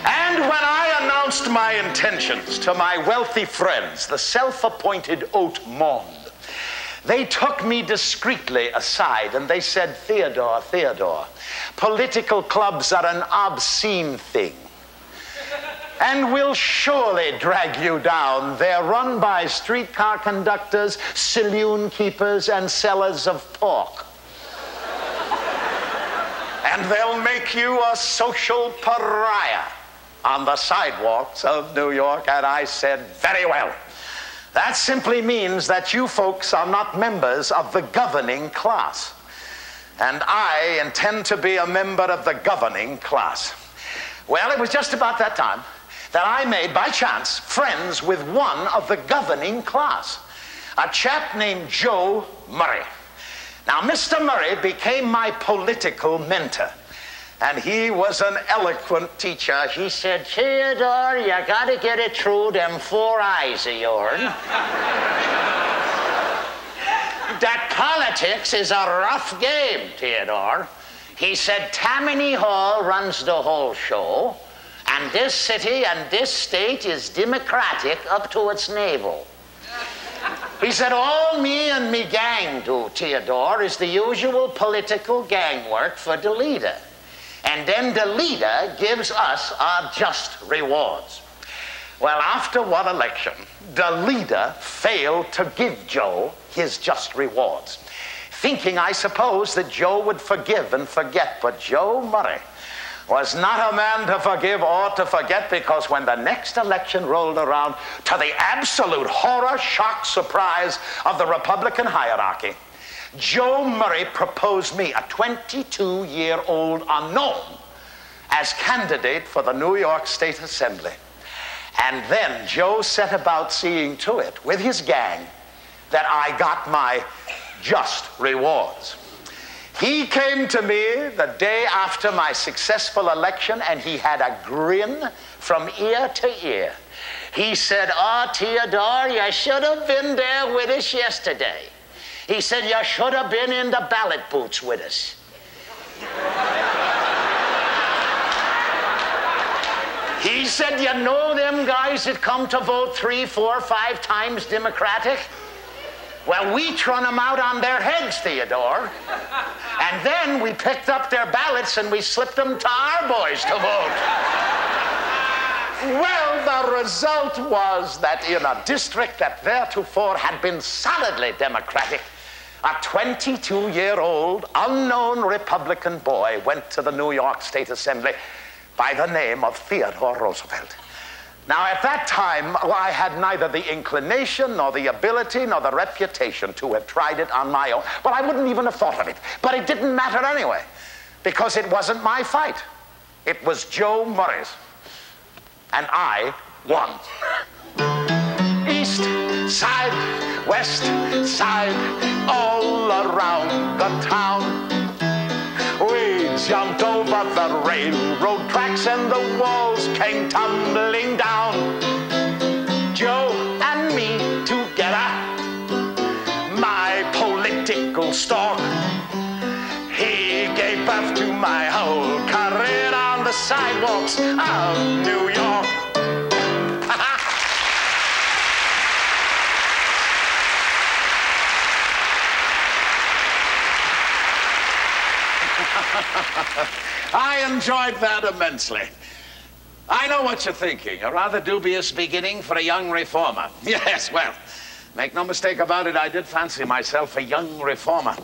and when I announced my intentions to my wealthy friends, the self appointed haute monde, they took me discreetly aside and they said, Theodore, Theodore, political clubs are an obscene thing and will surely drag you down. They're run by streetcar conductors, saloon keepers, and sellers of pork. and they'll make you a social pariah on the sidewalks of New York. And I said, Very well. That simply means that you folks are not members of the governing class. And I intend to be a member of the governing class. Well, it was just about that time that I made by chance friends with one of the governing class, a chap named Joe Murray. Now, Mr. Murray became my political mentor. And he was an eloquent teacher. He said, Theodore, you gotta get it through them four eyes of yours. <laughs> that politics is a rough game, Theodore. He said, Tammany Hall runs the whole show. And this city and this state is democratic up to its navel. He said, All me and me gang do, Theodore, is the usual political gang work for the leader. And then the leader gives us our just rewards. Well, after one election, the leader failed to give Joe his just rewards, thinking, I suppose, that Joe would forgive and forget. But Joe Murray, was not a man to forgive or to forget because when the next election rolled around, to the absolute horror, shock, surprise of the Republican hierarchy, Joe Murray proposed me, a 22 year old unknown, as candidate for the New York State Assembly. And then Joe set about seeing to it with his gang that I got my just rewards. He came to me the day after my successful election and he had a grin from ear to ear. He said, Oh, Theodore, you should have been there with us yesterday. He said, You should have been in the ballot booths with us. he said, You know them guys that come to vote three, four, five times Democratic? Well, we trun them out on their heads, Theodore. And then we picked up their ballots and we slipped them to our boys to vote. Well, the result was that in a district that theretofore had been solidly Democratic, a 22 year old unknown Republican boy went to the New York State Assembly by the name of Theodore Roosevelt. Now, at that time, I had neither the inclination, nor the ability, nor the reputation to have tried it on my own. Well, I wouldn't even have thought of it. But it didn't matter anyway, because it wasn't my fight. It was Joe Murray's. And I won. East side, west side, all around the town. We jumped over the railroad tracks and the walls came tumbling down. Joe and me together, my political stock. He gave birth to my whole career on the sidewalks of New York. <laughs> I enjoyed that immensely. I know what you're thinking. A rather dubious beginning for a young reformer. <laughs> Yes, well, make no mistake about it, I did fancy myself a young reformer.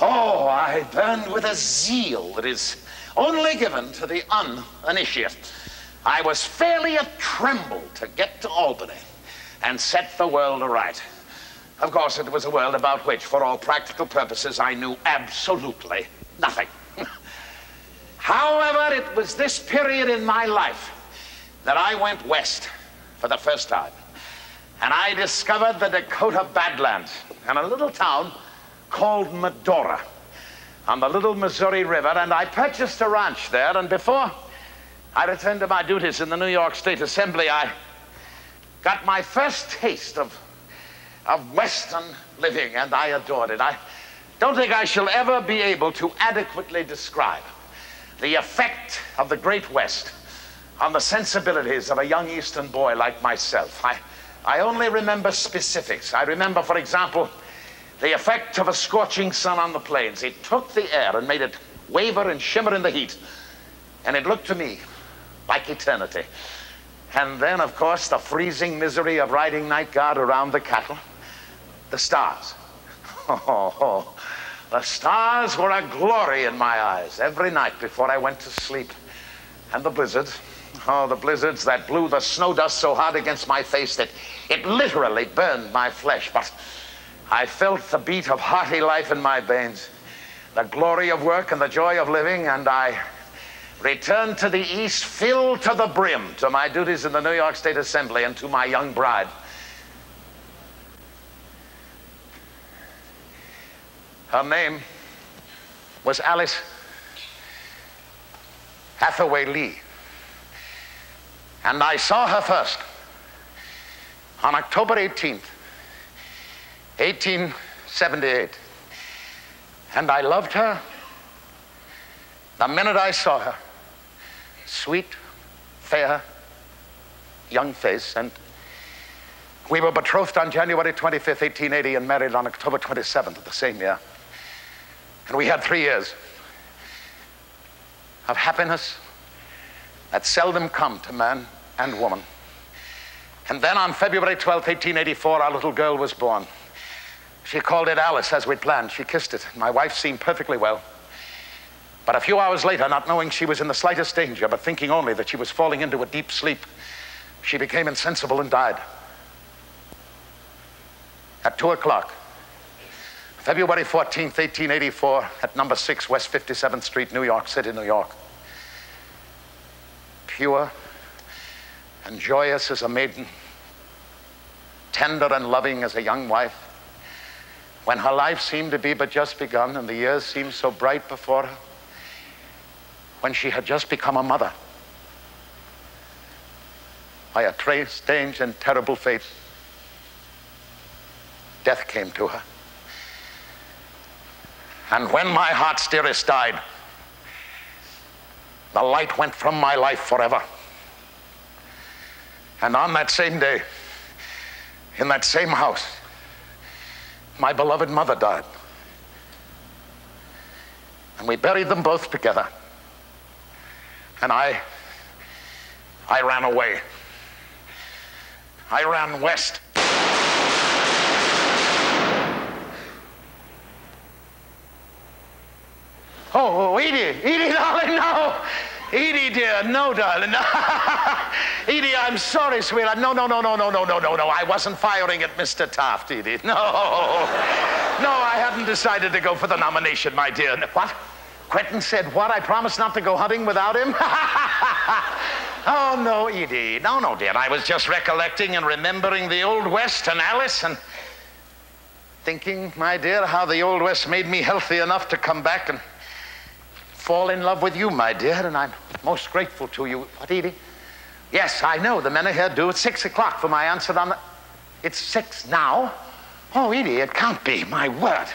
Oh, I burned with a zeal that is only given to the uninitiate. I was fairly a tremble to get to Albany and set the world aright. Of course, it was a world about which, for all practical purposes, I knew absolutely nothing. However, it was this period in my life that I went west for the first time. And I discovered the Dakota Badlands and a little town called Medora on the little Missouri River. And I purchased a ranch there. And before I returned to my duties in the New York State Assembly, I got my first taste of, of Western living, and I adored it. I don't think I shall ever be able to adequately describe the effect of the Great West on the sensibilities of a young Eastern boy like myself. I, I only remember specifics. I remember, for example, the effect of a scorching sun on the plains. It took the air and made it waver and shimmer in the heat. And it looked to me like eternity. And then, of course, the freezing misery of riding night guard around the cattle. The stars. <laughs> Oh, oh, the stars were a glory in my eyes every night before I went to sleep. And the blizzards. Oh, the blizzards that blew the snow dust so hard against my face that it literally burned my flesh. But I felt the beat of hearty life in my veins, the glory of work and the joy of living, and I returned to the East filled to the brim to my duties in the New York State Assembly and to my young bride. Her name was Alice Hathaway Lee. And I saw her first on October 18th, 1878. And I loved her the minute I saw her. Sweet, fair, young face. And we were betrothed on January 25th, 1880, and married on October 27th of the same year. And we had three years of happiness that seldom come to man and woman. And then on February 12, 1884, our little girl was born. She called it Alice as we'd planned. She kissed it. My wife seemed perfectly well. But a few hours later, not knowing she was in the slightest danger, but thinking only that she was falling into a deep sleep, she became insensible and died. At 2 o'clock, February 14th, 1884, at number 6 West 57th Street, New York City, New York. Pure and joyous as a maiden, tender and loving as a young wife, when her life seemed to be but just begun and the years seemed so bright before her, when she had just become a mother. By a strange and terrible fate, death came to her. And when my heart's dearest died, the light went from my life forever. And on that same day, in that same house, my beloved mother died. And we buried them both together. And I, I ran away. I ran west. Oh, oh, Edie, Edie, <laughs> darling, no. Edie, dear, no, darling. No. <laughs> Edie, I'm sorry, sweetheart. No, no, no, no, no, no, no, no, no. I wasn't firing at Mr. Taft, Edie. <laughs> No. No, I hadn't decided to go for the nomination, my dear. What? Quentin said, What? I promised not to go hunting without him? oh, no, Edie. No, no, dear. I was just recollecting and remembering the Old West and Alice and thinking, my dear, how the Old West made me healthy enough to come back and fall in love with you, my dear, and I'm most grateful to you. What, Edie? Yes, I know. The men are here due at six o'clock for my answer on the. It's six now? Oh, Edie, it can't be. My word.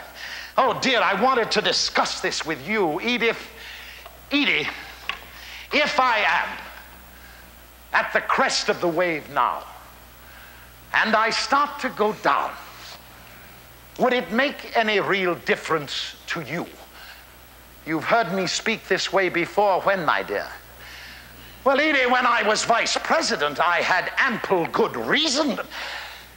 Oh, dear, I wanted to discuss this with you. Edith, Edie, if I am at the crest of the wave now and I start to go down, would it make any real difference to you? You've heard me speak this way before. When, my dear? Well, Edie, when I was vice president, I had ample good reason.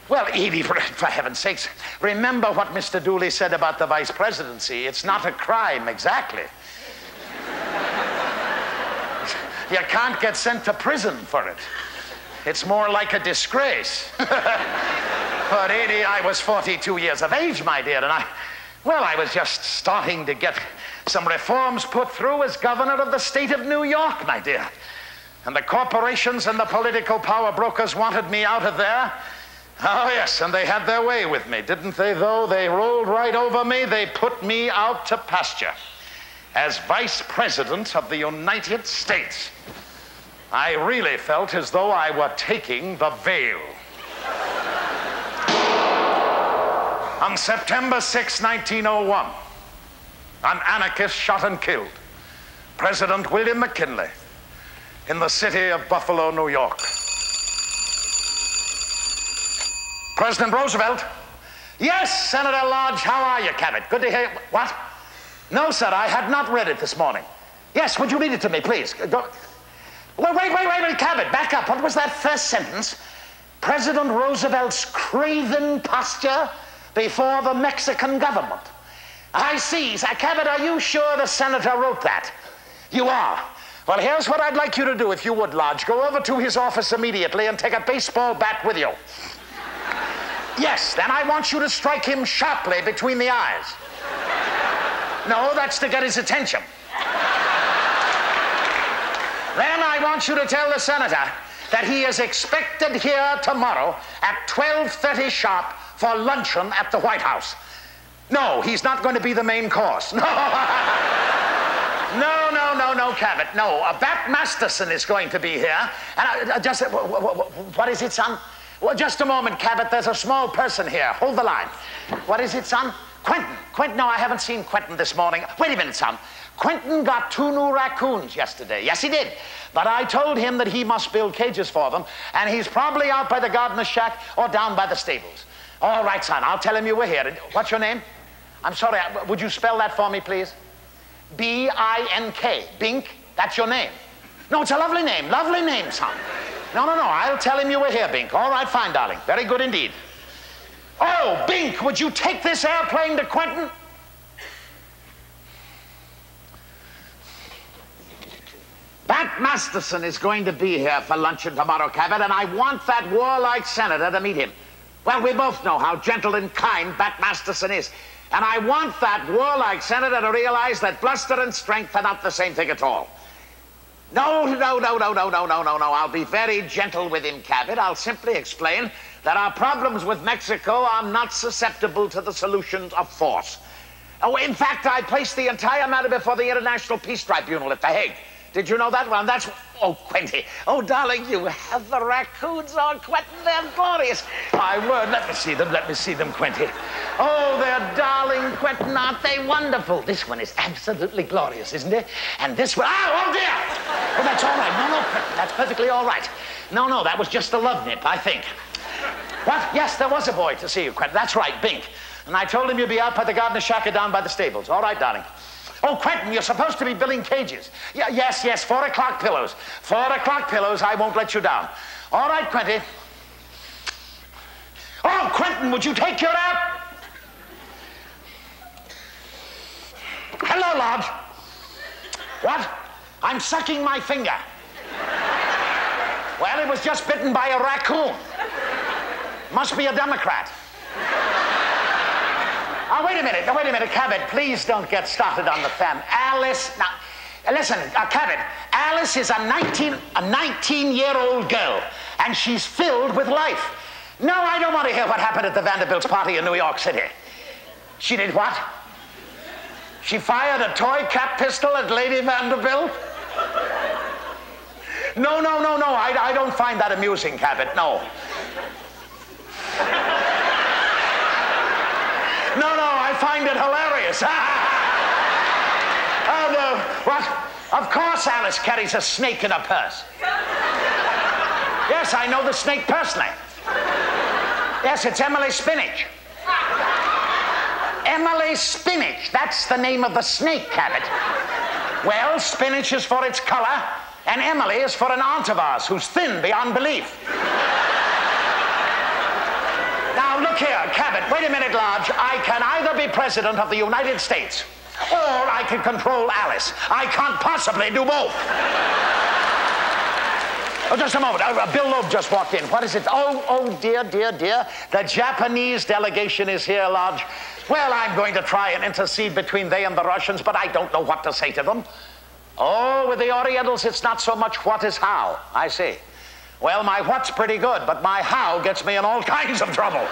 Well, Edie, for, for, heaven's sakes, remember what Mr. Dooley said about the vice presidency. It's not a crime, exactly. <laughs> you can't get sent to prison for it. It's more like a disgrace. <laughs> but, Edie, I was 42 years of age, my dear, and I, well, I was just starting to get some reforms put through as governor of the state of New York, my dear. And the corporations and the political power brokers wanted me out of there. Oh, yes, and they had their way with me, didn't they, though? They rolled right over me. They put me out to pasture as Vice President of the United States. I really felt as though I were taking the veil. On September 6, 1901, an anarchist shot and killed President William McKinley in the city of Buffalo, New York. President Roosevelt. Yes, Senator Lodge, how are you, Cabot? Good to hear you. What? No, sir, I had not read it this morning. Yes, would you read it to me, please? Go. Wait, wait, wait, wait, wait, Cabot, back up. What was that first sentence? President Roosevelt's craven posture before the Mexican government. I see. Sir Cabot, are you sure the senator wrote that? You are. Well, here's what I'd like you to do, if you would, Lodge. Go over to his office immediately and take a baseball bat with you. Yes, then I want you to strike him sharply between the eyes. No, that's to get his attention. then I want you to tell the senator that he is expected here tomorrow at 12:30 sharp for luncheon at the White House. No, he's not going to be the main course. <laughs> No. no, no, no, no, Cabot. No, uh, Bat Masterson is going to be here. And uh, just, uh, what is it, son? Well, just a moment, Cabot. There's a small person here. Hold the line. What is it, son? Quentin. Quentin. No, I haven't seen Quentin this morning. Wait a minute, son. Quentin got two new raccoons yesterday. Yes, he did. But I told him that he must build cages for them, and he's probably out by the gardener's shack or down by the stables. All right, son. I'll tell him you were here. What's your name? I'm sorry. Uh, would you spell that for me, please? B I N K. Bink. That's your name. No, it's a lovely name. Lovely name, son. No, no, no. I'll tell him you were here, Bink. All right, fine, darling. Very good indeed. Oh, Bink, would you take this airplane to Quentin? Bat Masterson is going to be here for luncheon tomorrow, Cabot, and I want that warlike senator to meet him. Well, we both know how gentle and kind Bat Masterson is. And I want that warlike senator to realize that bluster and strength are not the same thing at all. No, no, no, no, no, no, no, no, no. I'll be very gentle with him, Cabot. I'll simply explain that our problems with Mexico are not susceptible to the solutions of force. Oh, in fact, I placed the entire matter before the International Peace Tribunal at The Hague. Did you know that? one? that's. Oh, Quenty. Oh, darling, you have the raccoons on, Quentin. They're glorious. My word, let me see them. Let me see them, Quenty. Oh, they're darling, Quentin. Aren't they wonderful? This one is absolutely glorious, isn't it? And this one. Oh, oh dear. Well, that's all right. No, no, that's perfectly all right. No, no, that was just a love nip, I think. What? Yes, there was a boy to see you, Quentin. That's right, Bink. And I told him you'd be out by the gardener's shack down by the stables. All right, darling. Oh, Quentin, you're supposed to be billing cages. Yeah, yes, yes, four o'clock pillows. Four o'clock pillows, I won't let you down. All right, Quentin. Oh, Quentin, would you take your nap? Hello, Lodge. What? I'm sucking my finger. Well, it was just bitten by a raccoon. Must be a Democrat. Oh, wait a minute. No, wait a minute. Cabot, please don't get started on the fam. Alice, now, listen, uh, Cabot, Alice is a 19, a 19 year old girl, and she's filled with life. No, I don't want to hear what happened at the Vanderbilt's party in New York City. She did what? She fired a toy cap pistol at Lady Vanderbilt? No, no, no, no. I, I don't find that amusing, Cabot. No. No, no, I find it hilarious. <laughs> and, uh, what? Of course Alice carries a snake in her purse. Yes, I know the snake personally. Yes, it's Emily Spinach. Emily Spinach. That's the name of the snake, Cabot. Well, spinach is for its color, and Emily is for an aunt of ours who's thin beyond belief. Now, look here, Cabot. Wait a minute, Lodge. I can either be president of the United States or I can control Alice. I can't possibly do both. Oh, just a moment. Uh, Bill Loeb just walked in. What is it? Oh, oh, dear, dear, dear. The Japanese delegation is here, Lodge. Well, I'm going to try and intercede between they and the Russians, but I don't know what to say to them. Oh, with the Orientals, it's not so much what is how. I see. Well, my what's pretty good, but my how gets me in all <laughs> kinds of trouble.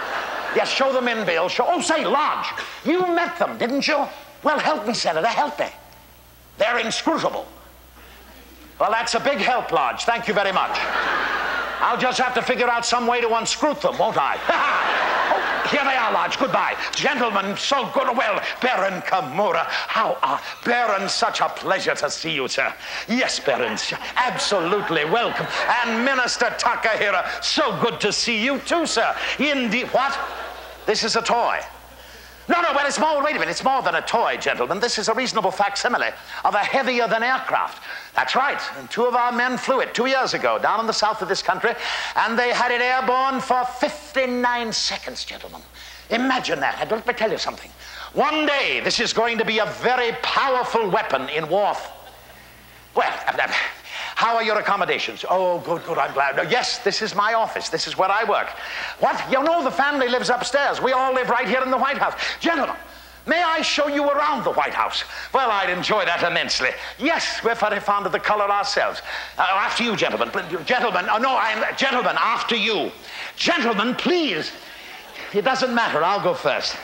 Yes, show them in, Bill. Show. Oh, say, Lodge, you met them, didn't you? Well, help me, Senator, help me. They're inscrutable. Well, that's a big help, Lodge. Thank you very much. I'll just have to figure out some way to unscrew them, won't I? <laughs> oh, here they are, Lodge. Goodbye. Gentlemen, so good. Well, Baron Komura, how are... Baron, such a pleasure to see you, sir. Yes, Baron, absolutely welcome. And Minister Takahira, so good to see you too, sir. Indeed. What? This is a toy. No, no, well, it's more, wait a minute, it's more than a toy, gentlemen. This is a reasonable facsimile of a heavier than aircraft. That's right. And two of our men flew it two years ago down in the south of this country, and they had it airborne for 59 seconds, gentlemen. Imagine that. And let me tell you something. One day, this is going to be a very powerful weapon in war. Well, um, um, how are your accommodations? Oh, good, good, I'm glad. yes, this is my office. This is where I work. What? You know the family lives upstairs. We all live right here in the White House. Gentlemen, May I show you around the White House? Well, I'd enjoy that immensely. Yes, we're very fond of the color ourselves. Uh, after you, gentlemen. Gentlemen, oh, no, I'm, gentlemen, after you. Gentlemen, please. It doesn't matter, I'll go first.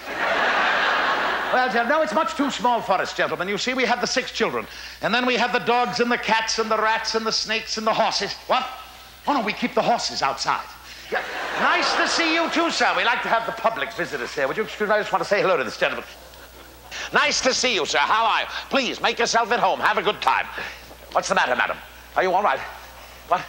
Well, no, it's much too small for us, gentlemen. You see, we have the six children. And then we have the dogs and the cats and the rats and the snakes and the horses. What? Oh, no, we keep the horses outside. Yeah. Nice to see you too, sir. We like to have the public visitors here. Would you excuse me? I just want to say hello to this gentleman. Nice to see you, sir. How are you? Please, make yourself at home. Have a good time. What's the matter, madam? Are you all right? What?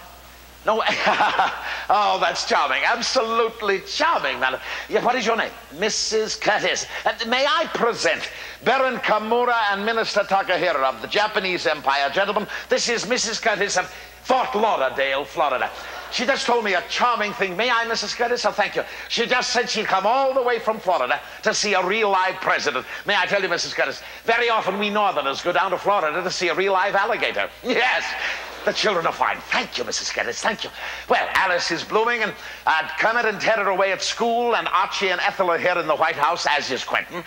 No. <laughs> oh, that's charming. Absolutely charming, madam. Yeah, what is your name? Mrs. Curtis. Uh, may I present Baron Komura and Minister Takahira of the Japanese Empire. Gentlemen, this is Mrs. Curtis of Fort Lauderdale, Florida. She just told me a charming thing. May I, Mrs. Curtis? Oh, thank you. She just said she'd come all the way from Florida to see a real live president. May I tell you, Mrs. Curtis, very often we Northerners go down to Florida to see a real live alligator. <laughs> Yes. The children are fine. Thank you, Mrs. Geddes. Thank you. Well, Alice is blooming, and uh, Kermit and Ted are away at school, and Archie and Ethel are here in the White House, as is Quentin.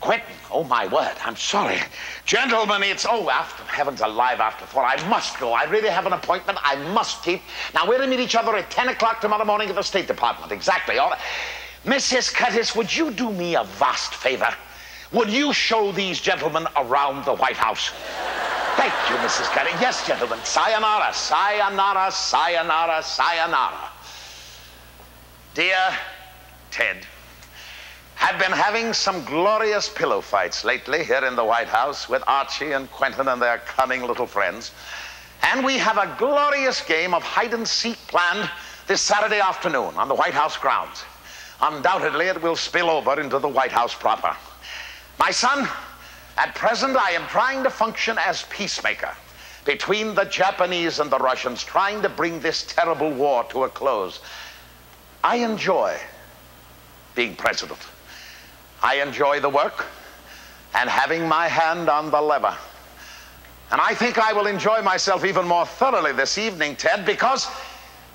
Quentin, oh my word, I'm sorry. Gentlemen, it's, oh, after, heavens alive, after four. I must go. I really have an appointment I must keep. Now, we're to meet each other at 10 o'clock tomorrow morning at the State Department. Exactly. All right. Mrs. Curtis, would you do me a vast favor? Would you show these gentlemen around the White House? Thank you, Mrs. Kelly. Yes, gentlemen. Sayonara, sayonara, sayonara, sayonara. Dear Ted, have been having some glorious pillow fights lately here in the White House with Archie and Quentin and their cunning little friends. And we have a glorious game of hide and seek planned this Saturday afternoon on the White House grounds. Undoubtedly, it will spill over into the White House proper. My son, at present, I am trying to function as peacemaker between the Japanese and the Russians, trying to bring this terrible war to a close. I enjoy being president. I enjoy the work and having my hand on the lever. And I think I will enjoy myself even more thoroughly this evening, Ted, because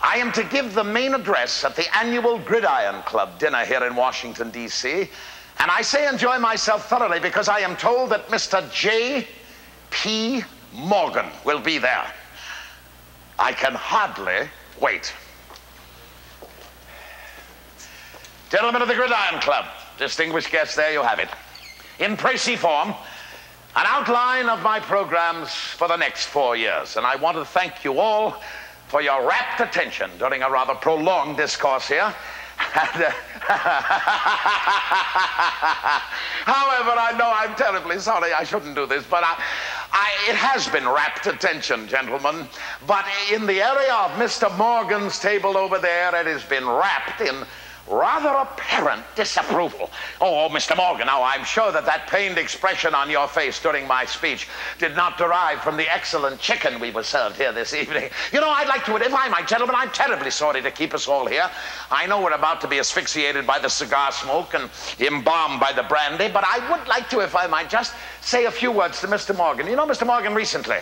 I am to give the main address at the annual Gridiron Club dinner here in Washington, D.C. And I say enjoy myself thoroughly because I am told that Mr. J. P. Morgan will be there. I can hardly wait. Gentlemen of the Gridiron Club, distinguished guests, there you have it. In précis form, an outline of my programs for the next four years. And I want to thank you all for your rapt attention during a rather prolonged discourse here. <laughs> However, I know I'm terribly sorry. I shouldn't do this, but I, I, it has been rapt attention, gentlemen. But in the area of Mr. Morgan's table over there, it has been wrapped in rather apparent disapproval. Oh, Mr. Morgan, now I'm sure that that pained expression on your face during my speech did not derive from the excellent chicken we were served here this evening. You know, I'd like to, if I might, gentlemen, I'm terribly sorry to keep us all here. I know we're about to be asphyxiated by the cigar smoke and embalmed by the brandy, but I would like to, if I might, just say a few words to Mr. Morgan. You know, Mr. Morgan, recently,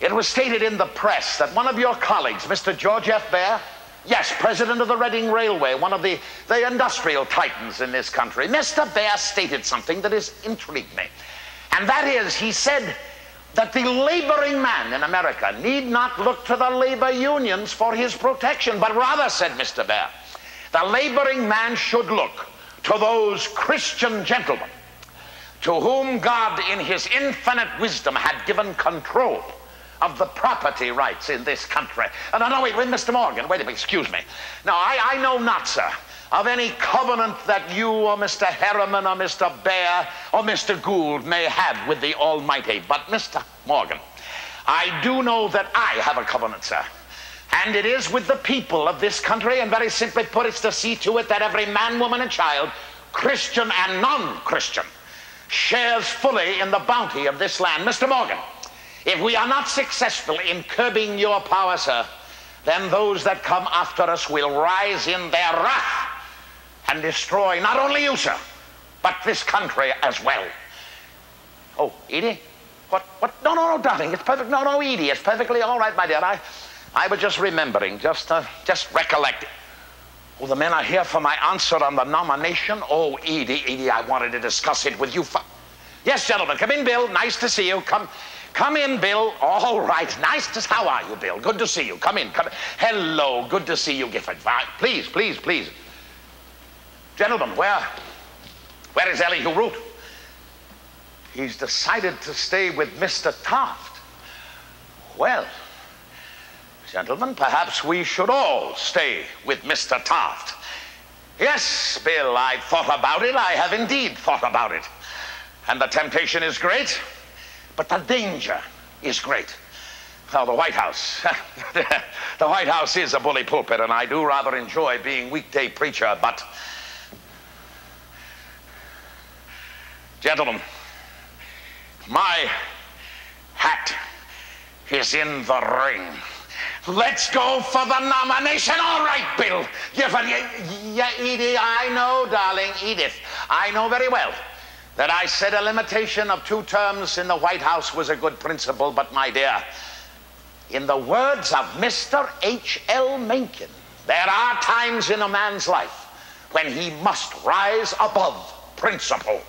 it was stated in the press that one of your colleagues, Mr. George F. Baer, Yes, president of the Reading Railway, one of the, the industrial titans in this country. Mr. Baer stated something that has intrigued me. And that is, he said that the laboring man in America need not look to the labor unions for his protection, but rather, said Mr. Baer, the laboring man should look to those Christian gentlemen to whom God, in his infinite wisdom, had given control of the property rights in this country. And I know, wait, wait, Mr. Morgan, wait a minute, excuse me. Now, I, I know not, sir, of any covenant that you or Mr. Harriman or Mr. Baer or Mr. Gould may have with the Almighty. But, Mr. Morgan, I do know that I have a covenant, sir. And it is with the people of this country, and very simply put, it's to see to it that every man, woman, and child, Christian and non Christian, shares fully in the bounty of this land. Mr. Morgan, if we are not successful in curbing your power, sir, then those that come after us will rise in their wrath and destroy not only you, sir, but this country as well. Oh, Edie? What? What? No, no, no, darling. It's perfect. No, no, Edie. It's perfectly all right, my dear. I, I was just remembering, just, uh, just recollecting. Oh, the men are here for my answer on the nomination. Oh, Edie, Edie, I wanted to discuss it with you. Yes, gentlemen, come in, Bill. Nice to see you. Come. Come in, Bill. All right. Nice to. How are you, Bill? Good to see you. Come in. Come. In. Hello. Good to see you, Gifford. Please, please, please. Gentlemen, where, where is Elihu Root? He's decided to stay with Mr. Taft. Well, gentlemen, perhaps we should all stay with Mr. Taft. Yes, Bill, I've thought about it. I have indeed thought about it. And the temptation is great. But the danger is great. Now, the White House. <laughs> the White House is a bully pulpit, and I do rather enjoy being weekday preacher, but. Gentlemen, my hat is in the ring. Let's go for the nomination. All right, Bill. Yeah, Edie, I know, darling, Edith. I know very well that I said a limitation of two terms in the White House was a good principle, but my dear, in the words of Mr. H.L. Mencken, there are times in a man's life when he must rise above principle.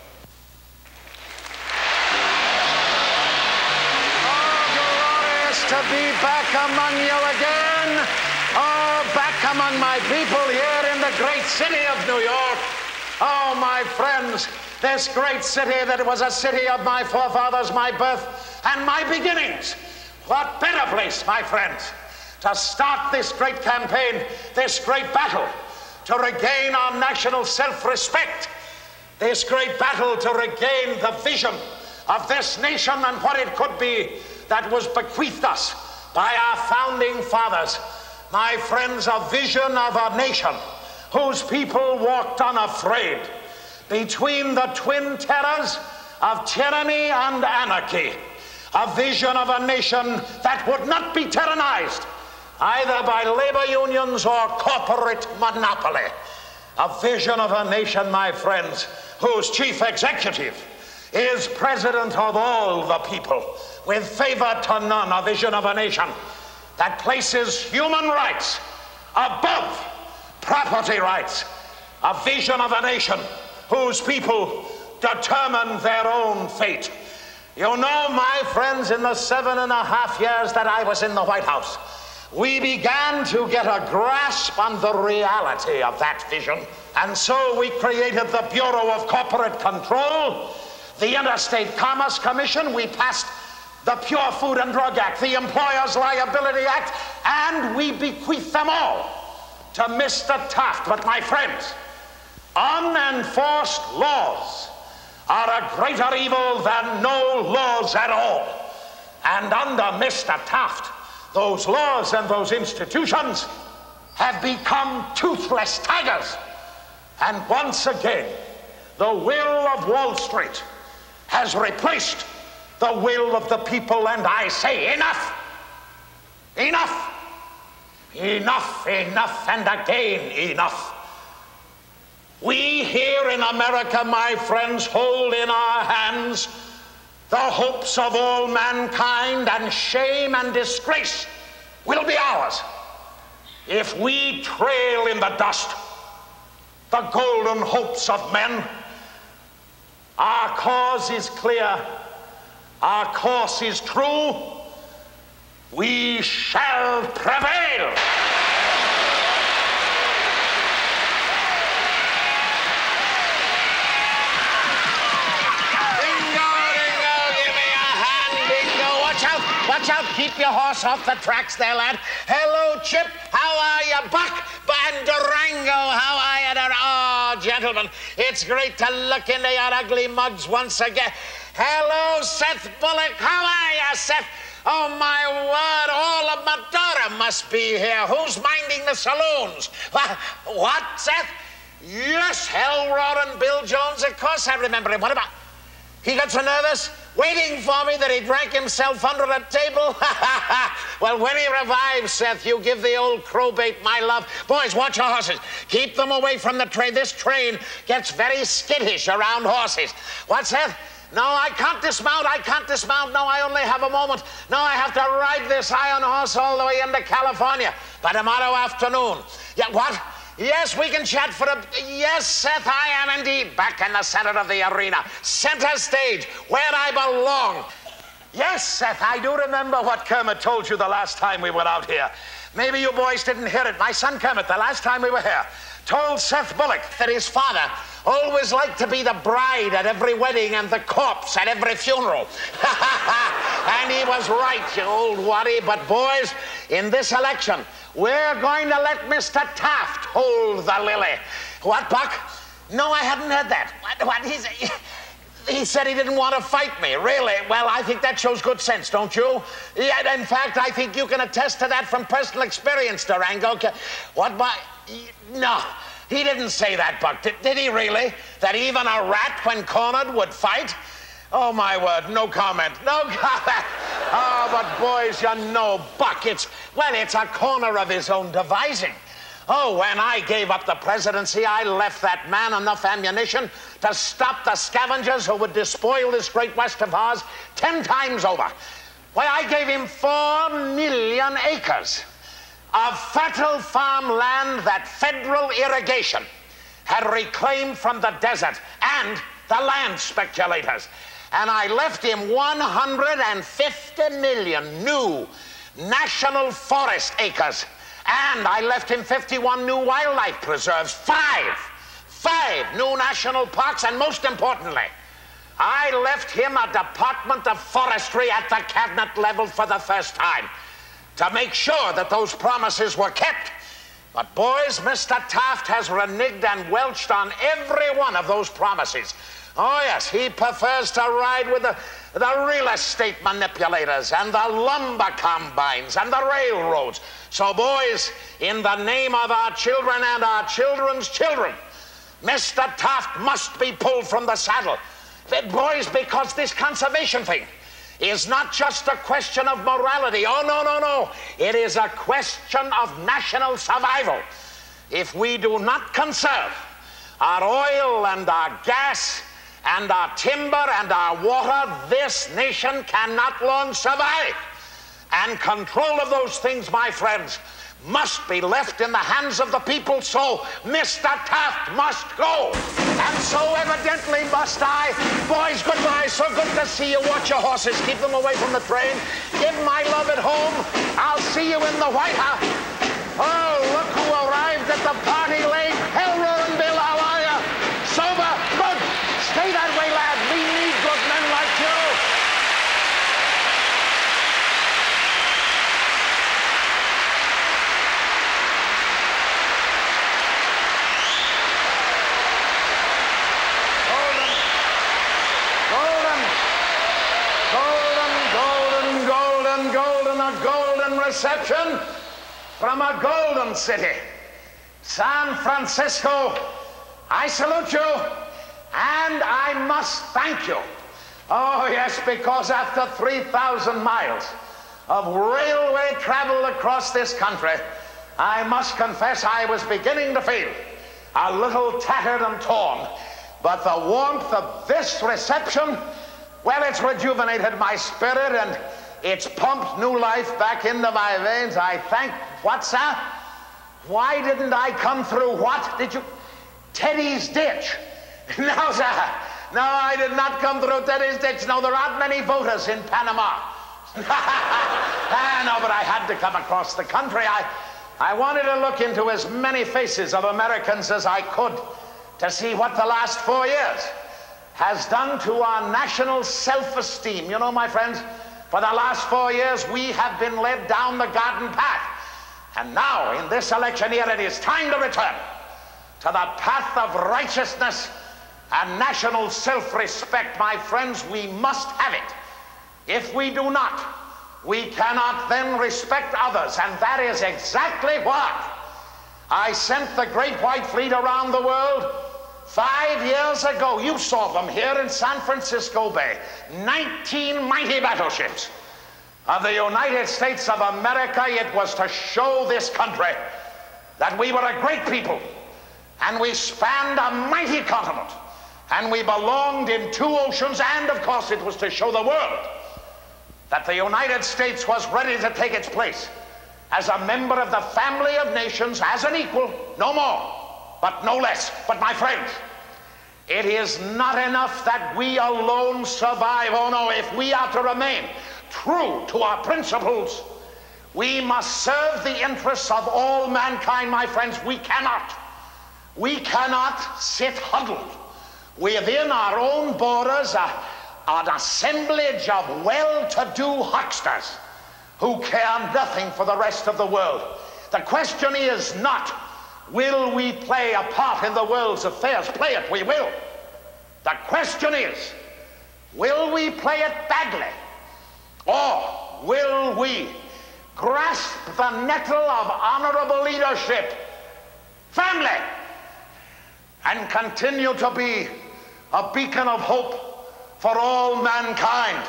Oh, to be back among you again. Oh, back among my people here in the great city of New York. Oh, my friends, this great city that was a city of my forefathers, my birth, and my beginnings. What better place, my friends, to start this great campaign, this great battle, to regain our national self respect, this great battle to regain the vision of this nation and what it could be that was bequeathed us by our founding fathers. My friends, a vision of a nation whose people walked unafraid between the twin terrors of tyranny and anarchy, a vision of a nation that would not be tyrannized either by labor unions or corporate monopoly. A vision of a nation, my friends, whose chief executive is president of all the people, with favor to none, a vision of a nation that places human rights above property rights, a vision of a nation whose people determine their own fate. You know, my friends, in the seven and a half years that I was in the White House, we began to get a grasp on the reality of that vision. And so we created the Bureau of Corporate Control, the Interstate Commerce Commission, we passed the Pure Food and Drug Act, the Employers Liability Act, and we bequeathed them all to Mr. Taft. But my friends, unenforced laws are a greater evil than no laws at all. And under Mr. Taft, those laws and those institutions have become toothless tigers. And once again, the will of Wall Street has replaced the will of the people, and I say, enough! Enough! Enough, enough, and again enough. We here in America, my friends, hold in our hands the hopes of all mankind, and shame and disgrace will be ours if we trail in the dust the golden hopes of men. Our cause is clear, our course is true. We shall prevail. Watch out, keep your horse off the tracks there, lad. Hello, Chip. How are you, Buck? And Durango, how are you? There? Oh, gentlemen, it's great to look into your ugly mugs once again. Hello, Seth Bullock. How are you, Seth? Oh, my word, all of Medora must be here. Who's minding the saloons? What, Seth? Yes, Hell Rod and Bill Jones, of course I remember him. What about? He got so nervous? Waiting for me that he drank himself under the table? <laughs> well, when he revives, Seth, you give the old crowbait my love. Boys, watch your horses. Keep them away from the train. This train gets very skittish around horses. What, Seth? No, I can't dismount. I can't dismount. No, I only have a moment. No, I have to ride this iron horse all the way into California by tomorrow afternoon. Yeah, what? Yes, we can chat for a. Yes, Seth, I am indeed back in the center of the arena, center stage, where I belong. Yes, Seth, I do remember what Kermit told you the last time we were out here. Maybe you boys didn't hear it. My son Kermit, the last time we were here, told Seth Bullock that his father always liked to be the bride at every wedding and the corpse at every funeral. <laughs> and he was right, you old waddy. But, boys, in this election, we're going to let Mr. Taft hold the lily. What, Buck? No, I hadn't heard that. What? what? He's, he said he didn't want to fight me. Really? Well, I think that shows good sense, don't you? Yeah, in fact, I think you can attest to that from personal experience, Durango. What, by? No. He didn't say that, Buck. Did, did he really? That even a rat, when cornered, would fight? Oh, my word, no comment. No <laughs> comment. Oh, but boys, you know, Buck, it's, well, it's a corner of his own devising. Oh, when I gave up the presidency, I left that man enough ammunition to stop the scavengers who would despoil this great West of ours ten times over. Why, I gave him four million acres of fertile farmland that federal irrigation had reclaimed from the desert and the land speculators and I left him 150 million new national forest acres. And I left him 51 new wildlife preserves, five, five new national parks, and most importantly, I left him a Department of Forestry at the cabinet level for the first time to make sure that those promises were kept. But boys, Mr. Taft has reneged and welched on every one of those promises. Oh, yes, he prefers to ride with the, the real estate manipulators and the lumber combines and the railroads. So, boys, in the name of our children and our children's children, Mr. Taft must be pulled from the saddle. But boys, because this conservation thing is not just a question of morality. Oh, no, no, no. It is a question of national survival. If we do not conserve our oil and our gas, and our timber and our water, this nation cannot long survive. And control of those things, my friends, must be left in the hands of the people, so Mr. Taft must go. And so evidently must I. Boys, goodbye. So good to see you. Watch your horses. Keep them away from the train. Give my love at home. I'll see you in the White House. Oh, look who arrived at the party late. Hell roaring Bill, how are you? Sober? Good. Stay that way, lad. We need good men like you. Golden, golden, golden, golden, golden, golden, a golden reception from a golden city. San Francisco, I salute you and I must thank you. Oh, yes, because after 3,000 miles of railway travel across this country, I must confess I was beginning to feel a little tattered and torn. But the warmth of this reception, well, it's rejuvenated my spirit and it's pumped new life back into my veins. I thank. What's that? Why didn't I come through what? Did you? Teddy's ditch. <laughs> No, sir. No, I did not come through Teddy's ditch. No, there aren't many voters in Panama. <laughs> ah, no, but I had to come across the country. I, I wanted to look into as many faces of Americans as I could to see what the last four years has done to our national self-esteem. You know, my friends, for the last four years, we have been led down the garden path. And now, in this election year, it is time to return to the path of righteousness and national self-respect. My friends, we must have it. If we do not, we cannot then respect others. And that is exactly what I sent the Great White Fleet around the world five years ago. You saw them here in San Francisco Bay. 19 mighty battleships of the United States of America. It was to show this country that we were a great people and we spanned a mighty continent and we belonged in two oceans. And of course, it was to show the world that the United States was ready to take its place as a member of the family of nations, as an equal, no more, but no less. But my friends, it is not enough that we alone survive. Oh no, if we are to remain true to our principles, we must serve the interests of all mankind, my friends. We cannot. We cannot sit huddled within our own borders, an assemblage of well-to-do hucksters who care nothing for the rest of the world. The question is not, will we play a part in the world's affairs? Play it, we will. The question is, will we play it badly? Or will we grasp the nettle of honorable leadership, family, and continue to be a beacon of hope for all mankind?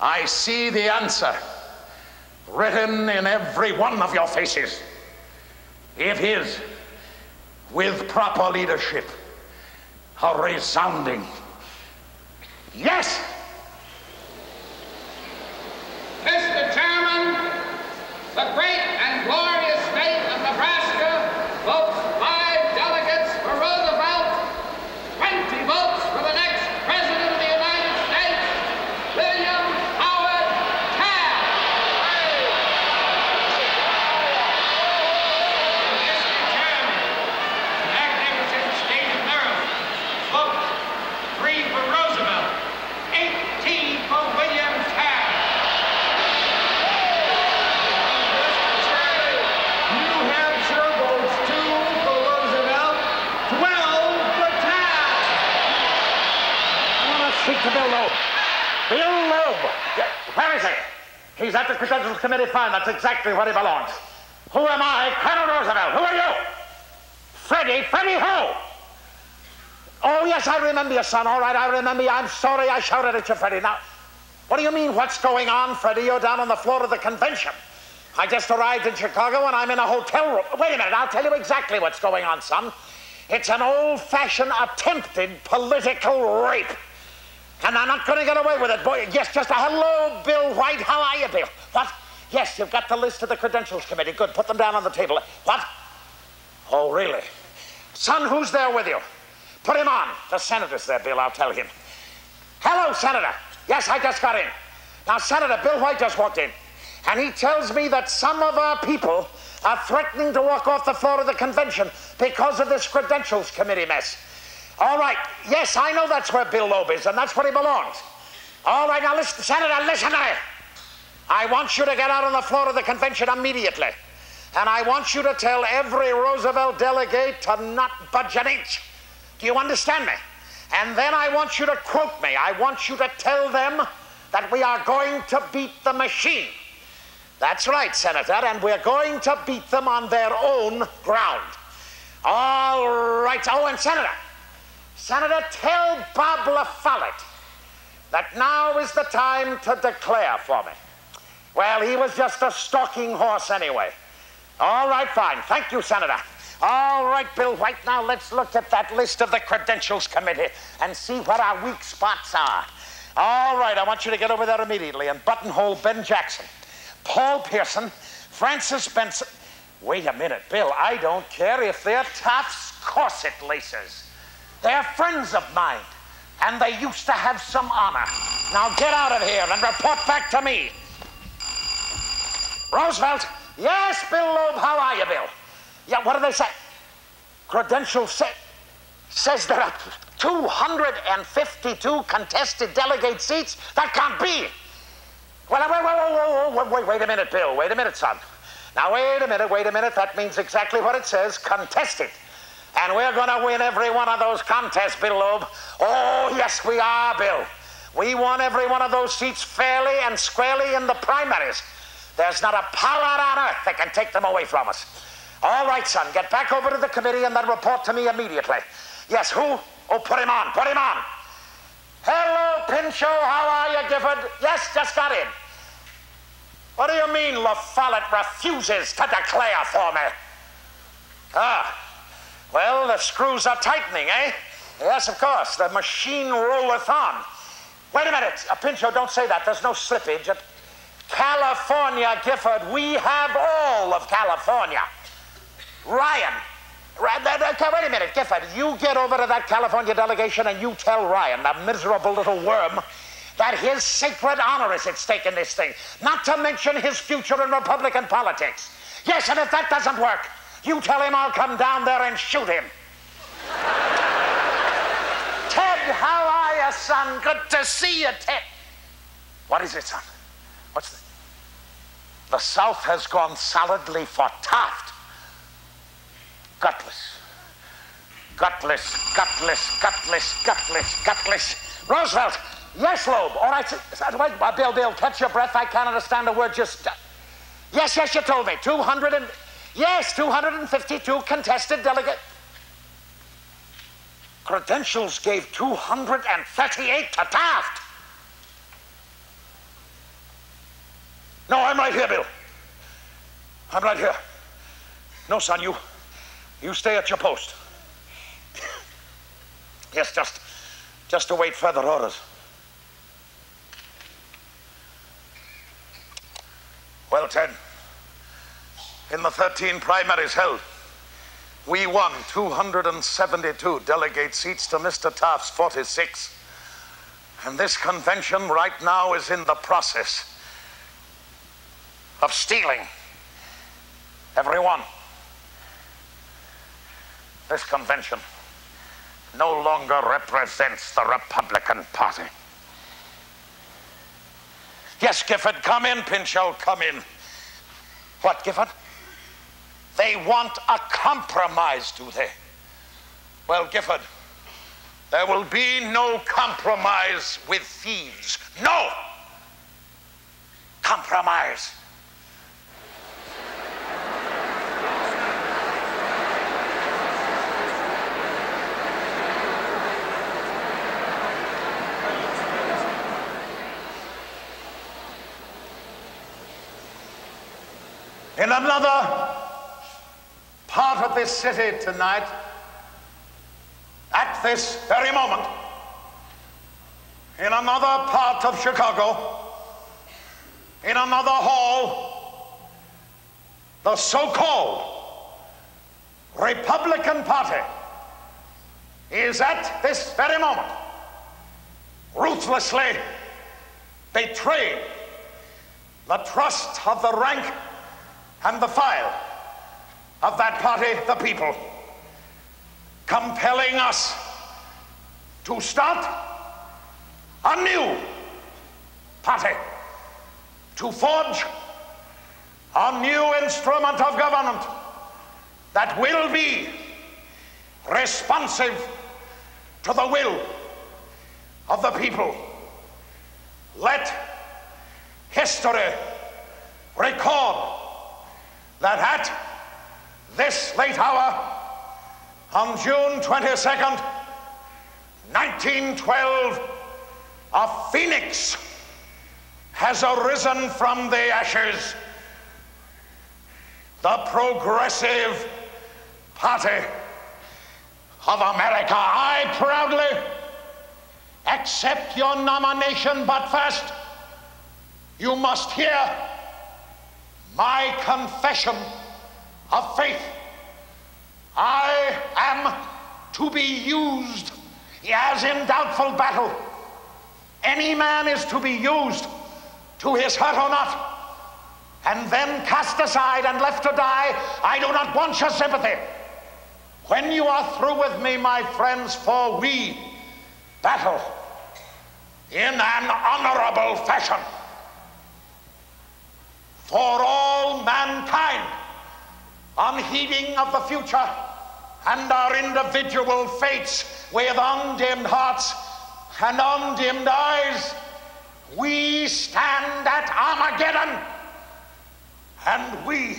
I see the answer written in every one of your faces. It is, with proper leadership, a resounding yes. Mr. Chairman, the great and glorious state of Nebraska votes five delegates for Roosevelt, 20 votes for the next President of the United States, William Howard Taft. Mr. Chairman, the magnificent state of Maryland votes three for Roosevelt, 18 for William Taft. New Hampshire votes two for Roosevelt, 12 for Taft. I want to speak to Bill Loeb. Bill Loeb. Yeah, Where is he? He's at the Credentials Committee fine. That's exactly where he belongs. Who am I? Colonel Roosevelt. Who are you? Freddie. Freddie who? Oh, yes, I remember you, son. All right, I remember you. I'm sorry I shouted at you, Freddie. Now, what do you mean, what's going on, Freddie? You're down on the floor of the convention. I just arrived in Chicago and I'm in a hotel room. Wait a minute, I'll tell you exactly what's going on, son. It's an old fashioned attempted political rape. And I'm not going to get away with it, boy. Yes, just a hello, Bill White. How are you, Bill? What? Yes, you've got the list of the credentials committee. Good, put them down on the table. What? Oh, really? Son, who's there with you? Put him on. The senator's there, Bill. I'll tell him. Hello, Senator. Yes, I just got in. Now, Senator, Bill White just walked in, and he tells me that some of our people are threatening to walk off the floor of the convention because of this credentials committee mess. All right. Yes, I know that's where Bill Loeb is, and that's where he belongs. All right, now listen, Senator, listen to me. I want you to get out on the floor of the convention immediately. And I want you to tell every Roosevelt delegate to not budge an inch. Do you understand me? And then I want you to quote me. I want you to tell them that we are going to beat the machine. That's right, Senator, and we're going to beat them on their own ground. All right. Oh, and Senator, Senator, tell Bob La Follette that now is the time to declare for me. Well, he was just a stalking horse anyway. All right, fine. Thank you, Senator. All right, Bill White, now let's look at that list of the Credentials Committee and see what our weak spots are. All right, I want you to get over there immediately and buttonhole Ben Jackson, Paul Pearson, Francis Benson. Wait a minute, Bill, I don't care if they're Tufts corset laces. They're friends of mine, and they used to have some honor. Now get out of here and report back to me. Roosevelt? Yes, Bill Loeb. How are you, Bill? Yeah, what do they say? Credentials say, says there are 252 contested delegate seats. That can't be. Well, wait, wait, wait, wait, wait, a minute, Bill. Wait a minute, son. Now, wait a minute, wait a minute. That means exactly what it says contested. And we're going to win every one of those contests, Bill Loeb. Oh, yes, we are, Bill. We won every one of those seats fairly and squarely in the primaries. There's not a power on earth that can take them away from us. All right, son, get back over to the committee and then report to me immediately. Yes, who? Oh, put him on, put him on. Hello, Pinchot, how are you, Gifford? Yes, just got in. What do you mean La Follette refuses to declare for me? Ah, well, the screws are tightening, eh? Yes, of course, the machine rolleth on. Wait a minute, uh, Pinchot, don't say that. There's no slippage. California, Gifford, we have all of California. Ryan, wait a minute, Gifford, you get over to that California delegation and you tell Ryan, the miserable little worm, that his sacred honor is at stake in this thing, not to mention his future in Republican politics. Yes, and if that doesn't work, you tell him I'll come down there and shoot him. <laughs> Ted, how are you, son? Good to see you, Ted. What is it, son? What's the... The South has gone solidly for Taft. Gutless. Gutless, gutless, gutless, gutless, gutless. Roosevelt, yes, Loeb. All right, wait, uh, Bill, Bill, catch your breath. I can't understand a word. Just. Uh, yes, yes, you told me. 200 and. Yes, 252 contested delegate. Credentials gave 238 to Taft. No, I'm right here, Bill. I'm right here. No, son, you you stay at your post. yes, just just to wait further orders. Well, Ted, in the 13 primaries held, we won 272 delegate seats to Mr. Taft's 46. And this convention right now is in the process of stealing Everyone. This convention no longer represents the Republican Party. Yes, Gifford, come in, Pinchot, come in. What, Gifford? They want a compromise, do they? Well, Gifford, there will be no compromise with thieves. No compromise. In another part of this city tonight, at this very moment, in another part of Chicago, in another hall, the so called Republican Party is at this very moment ruthlessly betraying the trust of the rank and the file of that party, the people, compelling us to start a new party, to forge a new instrument of government that will be responsive to the will of the people. Let history record that at this late hour, on June 22nd, 1912, a phoenix has arisen from the ashes. The Progressive Party of America. I proudly accept your nomination, but first, you must hear my confession of faith. I am to be used as in doubtful battle. Any man is to be used to his hurt or not, and then cast aside and left to die. I do not want your sympathy. When you are through with me, my friends, for we battle in an honorable fashion for all mankind, unheeding of the future and our individual fates with undimmed hearts and undimmed eyes, we stand at Armageddon and we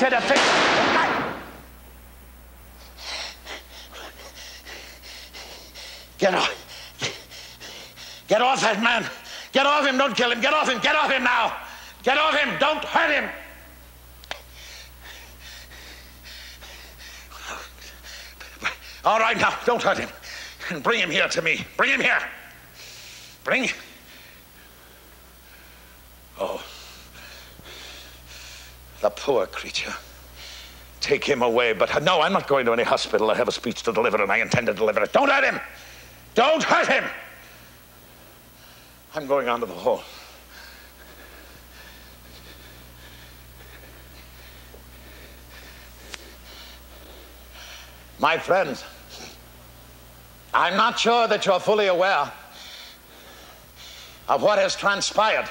to the Get off. Get off that man. Get off him. Don't kill him. Get off him. Get off him now. Get off him. Don't hurt him. All right, now, don't hurt him. And bring him here to me. Bring him here. Bring. Oh. The poor creature. Take him away, but no, I'm not going to any hospital. I have a speech to deliver and I intend to deliver it. Don't hurt him! Don't hurt him! I'm going on to the hall. My friends, I'm not sure that you're fully aware of what has transpired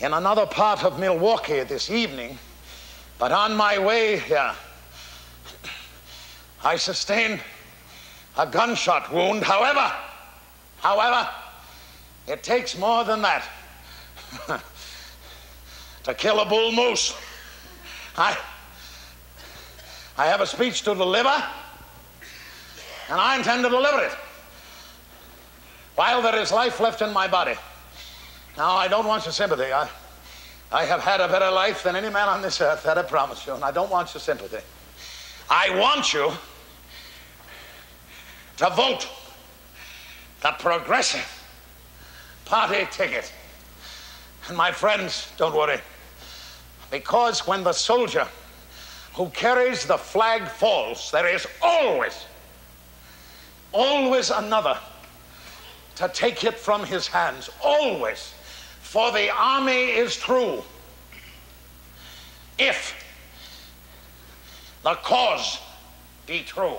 in another part of Milwaukee this evening, but on my way here, I sustained a gunshot wound. However, however, it takes more than that <laughs> to kill a bull moose. I, I have a speech to deliver, and I intend to deliver it while there is life left in my body. Now, I don't want your sympathy. I, I have had a better life than any man on this earth, that I promise you, and I don't want your sympathy. I want you to vote the Progressive Party ticket. And my friends, don't worry, because when the soldier who carries the flag falls, there is always, always another to take it from his hands. Always. For the army is true. If the cause be true.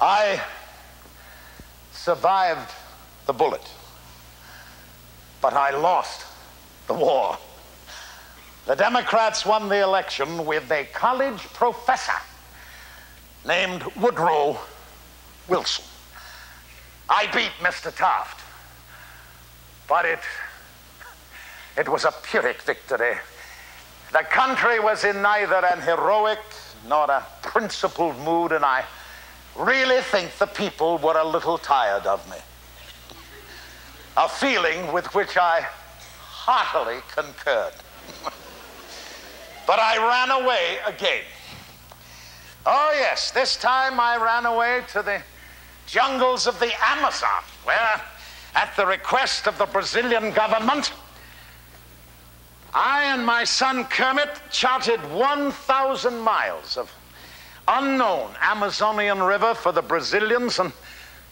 I survived the bullet, but I lost the war. The Democrats won the election with a college professor named Woodrow Wilson. I beat Mr. Taft, but it, it was a Pyrrhic victory. The country was in neither an heroic nor a principled mood, and I really think the people were a little tired of me. A feeling with which I heartily concurred. <laughs> but I ran away again. Oh, yes, this time I ran away to the jungles of the Amazon, where, at the request of the Brazilian government, I and my son Kermit charted 1,000 miles of unknown Amazonian river for the Brazilians, and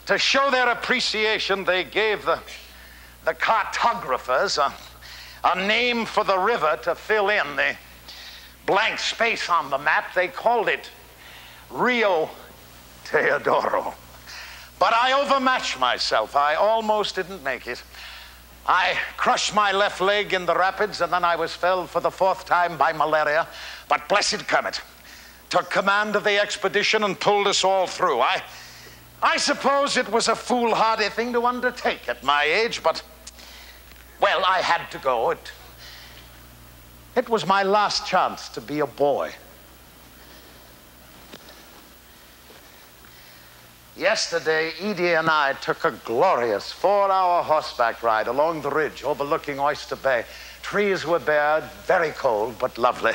to show their appreciation, they gave the, the cartographers a, a name for the river to fill in the blank space on the map. They called it Rio Teodoro. But I overmatched myself. I almost didn't make it. I crushed my left leg in the rapids, and then I was felled for the fourth time by malaria. But blessed Kermit took command of the expedition and pulled us all through. I, I suppose it was a foolhardy thing to undertake at my age, but, well, I had to go. It, it was my last chance to be a boy. Yesterday, Edie and I took a glorious four hour horseback ride along the ridge overlooking Oyster Bay. Trees were bare, very cold, but lovely.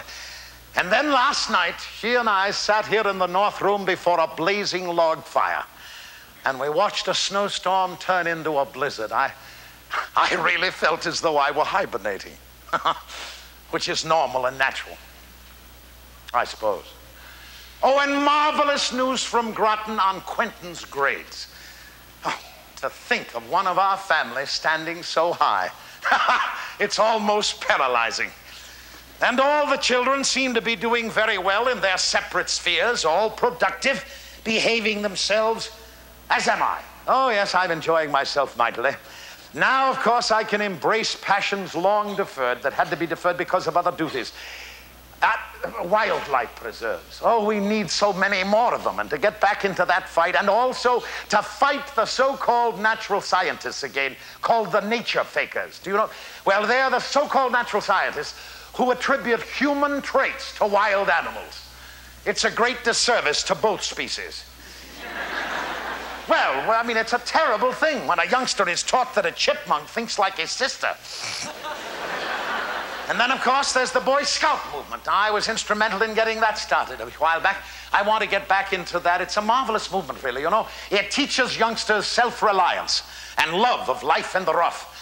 And then last night, she and I sat here in the north room before a blazing log fire. And we watched a snowstorm turn into a blizzard. I, I really felt as though I were hibernating, <laughs> which is normal and natural, I suppose. Oh, and marvelous news from Groton on Quentin's grades. Oh, to think of one of our family standing so high. <laughs> it's almost paralyzing. And all the children seem to be doing very well in their separate spheres, all productive, behaving themselves, as am I. Oh, yes, I'm enjoying myself mightily. Now, of course, I can embrace passions long deferred that had to be deferred because of other duties. At uh, wildlife preserves. Oh, we need so many more of them. And to get back into that fight, and also to fight the so called natural scientists again, called the nature fakers. Do you know? Well, they're the so called natural scientists who attribute human traits to wild animals. It's a great disservice to both species. Well, I mean, it's a terrible thing when a youngster is taught that a chipmunk thinks like his sister. and then, of course, there's the Boy Scout movement. I was instrumental in getting that started a while back. I want to get back into that. It's a marvelous movement, really, you know. It teaches youngsters self reliance and love of life in the rough.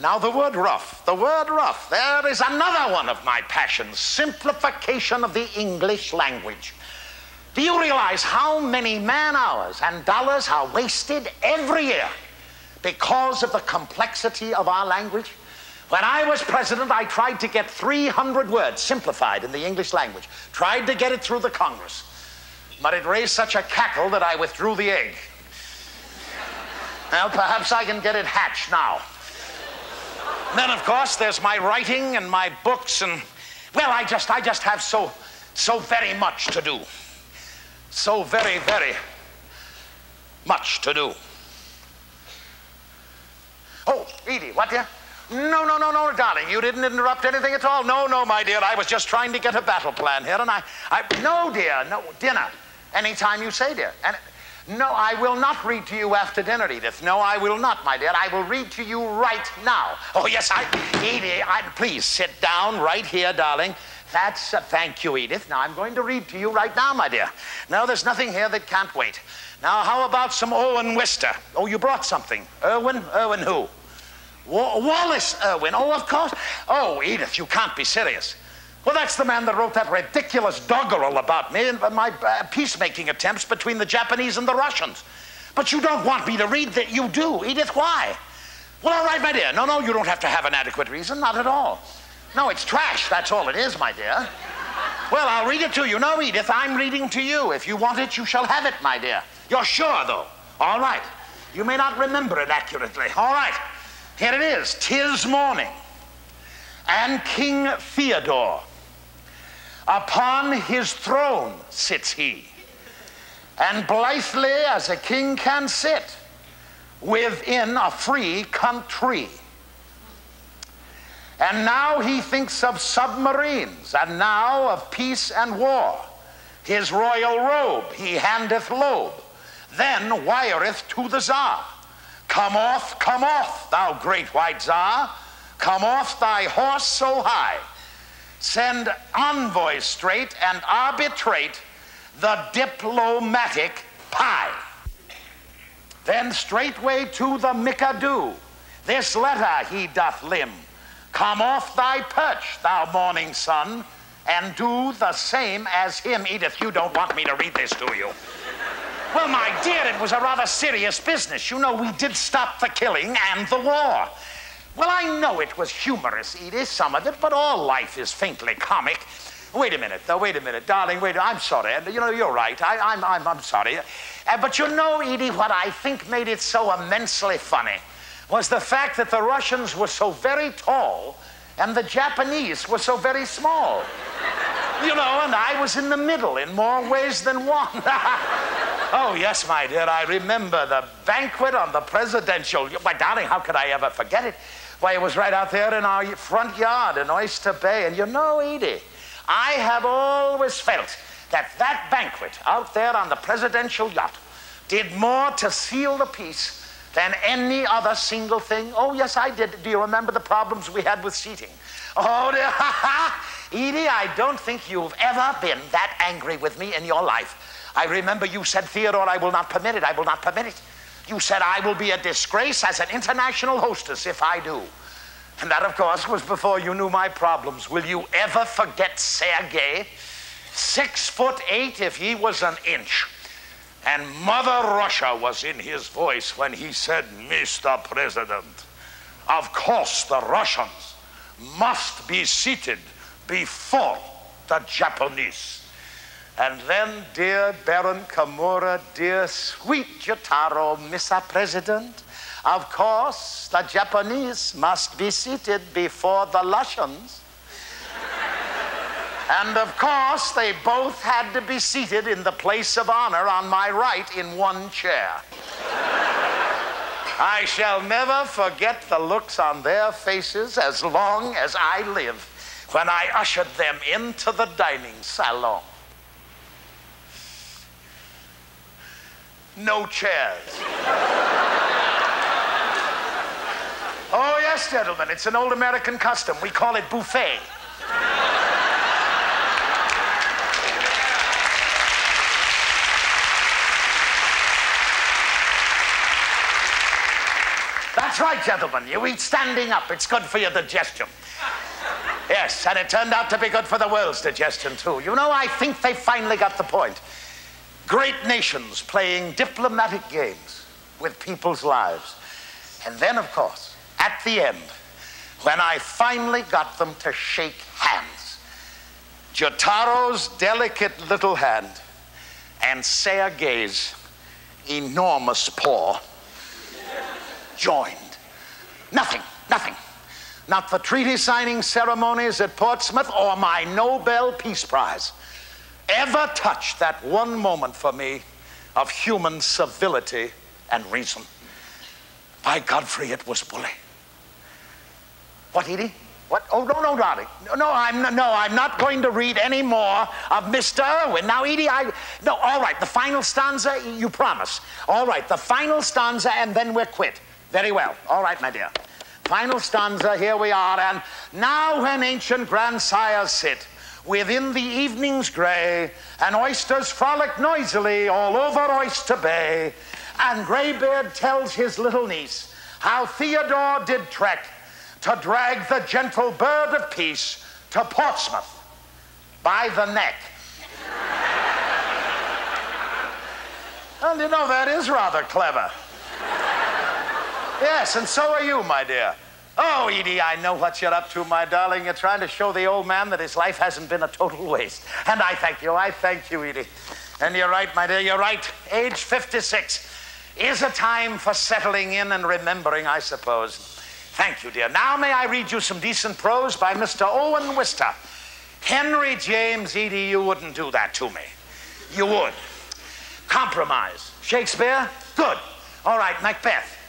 Now, the word rough, the word rough, there is another one of my passions simplification of the English language. Do you realize how many man hours and dollars are wasted every year because of the complexity of our language? When I was president, I tried to get 300 words simplified in the English language, tried to get it through the Congress. But it raised such a cackle that I withdrew the egg. Well, perhaps I can get it hatched now. Then, of course, there's my writing and my books, and well, I just, I just have so, so very much to do. So very, very much to do. Oh, Edie, what dear? No, no, no, no, darling. You didn't interrupt anything at all. No, no, my dear. I was just trying to get a battle plan here, and I, I no, dear, no, dinner. Anytime you say, dear. And no, I will not read to you after dinner, Edith. No, I will not, my dear. I will read to you right now. Oh, yes, I, Edith, I, please sit down right here, darling. That's, uh, thank you, Edith. Now, I'm going to read to you right now, my dear. No, there's nothing here that can't wait. Now, how about some Owen Wister? Oh, you brought something. Irwin? Irwin who? Wa- Wallace Irwin. Oh, of course. Oh, Edith, you can't be serious. Well, that's the man that wrote that ridiculous doggerel about me and my uh, peacemaking attempts between the Japanese and the Russians. But you don't want me to read that. You do, Edith. Why? Well, all right, my dear. No, no, you don't have to have an adequate reason. Not at all. No, it's trash. That's all it is, my dear. Well, I'll read it to you. No, Edith, I'm reading to you. If you want it, you shall have it, my dear. You're sure, though? All right. You may not remember it accurately. All right. Here it is. Tis morning. And King Theodore upon his throne sits he. And blithely as a king can sit within a free country. And now he thinks of submarines, and now of peace and war. His royal robe he handeth lobe, then wireth to the Tsar. Come off, come off, thou great white Tsar, come off thy horse so high. Send envoys straight and arbitrate the diplomatic pie. Then straightway to the Mikado, this letter he doth limn. Come off thy perch, thou morning sun, and do the same as him. Edith, you don't want me to read this, to you? Well, my dear, it was a rather serious business. You know, we did stop the killing and the war. Well, I know it was humorous, Edith, some of it, but all life is faintly comic. Wait a minute, though, wait a minute, darling, wait, I'm sorry. You know, you're right. I, am I'm, I'm sorry. Uh, but you know, Edie, what I think made it so immensely funny was the fact that the Russians were so very tall and the Japanese were so very small. You know, and I was in the middle in more ways than one. <laughs> oh, yes, my dear, I remember the banquet on the presidential. My darling, how could I ever forget it? Why, it was right out there in our front yard in Oyster Bay. And you know, Edie, I have always felt that that banquet out there on the presidential yacht did more to seal the peace than any other single thing. Oh, yes, I did. Do you remember the problems we had with seating? Oh, dear. <laughs> Edie, I don't think you've ever been that angry with me in your life. I remember you said, Theodore, I will not permit it. I will not permit it. You said, I will be a disgrace as an international hostess if I do. And that, of course, was before you knew my problems. Will you ever forget Sergei? Six foot eight if he was an inch. And Mother Russia was in his voice when he said, Mr. President, of course the Russians must be seated before the Japanese. And then, dear Baron Komura, dear sweet Jotaro, Mr. President, of course the Japanese must be seated before the Russians. And of course, they both had to be seated in the place of honor on my right in one chair. I shall never forget the looks on their faces as long as I live when I ushered them into the dining salon. No chairs. oh, yes, gentlemen, it's an old American custom. We call it buffet. That's right, gentlemen. You eat standing up. It's good for your digestion. Yes, and it turned out to be good for the world's digestion, too. You know, I think they finally got the point. Great nations playing diplomatic games with people's lives. And then, of course, at the end, when I finally got them to shake hands, Jotaro's delicate little hand and Sergei's enormous paw joined. Nothing, nothing not the treaty signing ceremonies at Portsmouth or my Nobel Peace Prize ever touched that one moment for me of human civility and reason. By Godfrey, it was bully. What, Edie? What? Oh, no, no, darling. No, no, I'm no, no, I'm not going to read any more of Mr. Irwin. Now, Edie, I no, all right, the final stanza, you promise. All right, the final stanza, and then we're quit. Very well. All right, my dear. Final stanza, here we are, and now when ancient grandsires sit within the evening's grey, and oysters frolic noisily all over Oyster Bay, and Greybeard tells his little niece how Theodore did trek to drag the gentle bird of peace to Portsmouth by the neck. <laughs> well, you know, that is rather clever. Yes, and so are you, my dear. Oh, Edie, I know what you're up to, my darling. You're trying to show the old man that his life hasn't been a total waste. And I thank you. I thank you, Edie. And you're right, my dear. You're right. Age 56 is a time for settling in and remembering, I suppose. Thank you, dear. Now, may I read you some decent prose by Mr. Owen Wister? Henry James, Edie, you wouldn't do that to me. You would. Compromise. Shakespeare? Good. All right, Macbeth.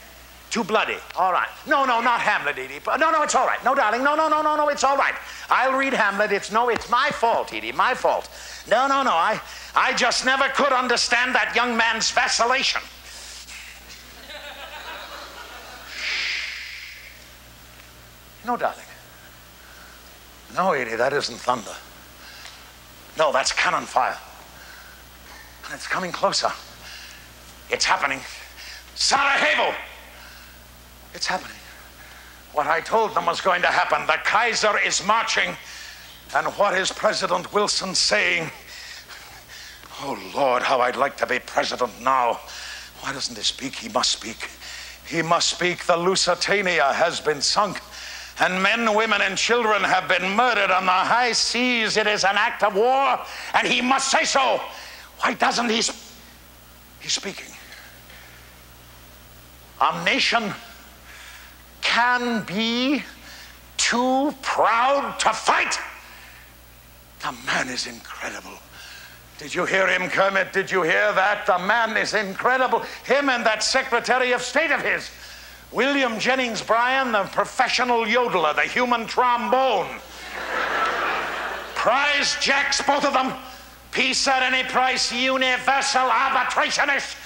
Too bloody. All right. No, no, not Hamlet, Edie. No, no, it's all right. No, darling. No, no, no, no, no, it's all right. I'll read Hamlet. It's no, it's my fault, Edie. My fault. No, no, no. I, I just never could understand that young man's vacillation. No, darling. No, Edie, that isn't thunder. No, that's cannon fire. And it's coming closer. It's happening. Sarajevo! It's happening. What I told them was going to happen. The Kaiser is marching. And what is President Wilson saying? Oh, Lord, how I'd like to be president now. Why doesn't he speak? He must speak. He must speak. The Lusitania has been sunk and men, women, and children have been murdered on the high seas. It is an act of war, and he must say so. Why doesn't he? Sp- He's speaking. A nation can be too proud to fight. The man is incredible. Did you hear him, Kermit? Did you hear that? The man is incredible. Him and that Secretary of State of his. William Jennings Bryan, the professional yodeler, the human trombone. Prize jacks, both of them. Peace at any price, universal arbitrationist.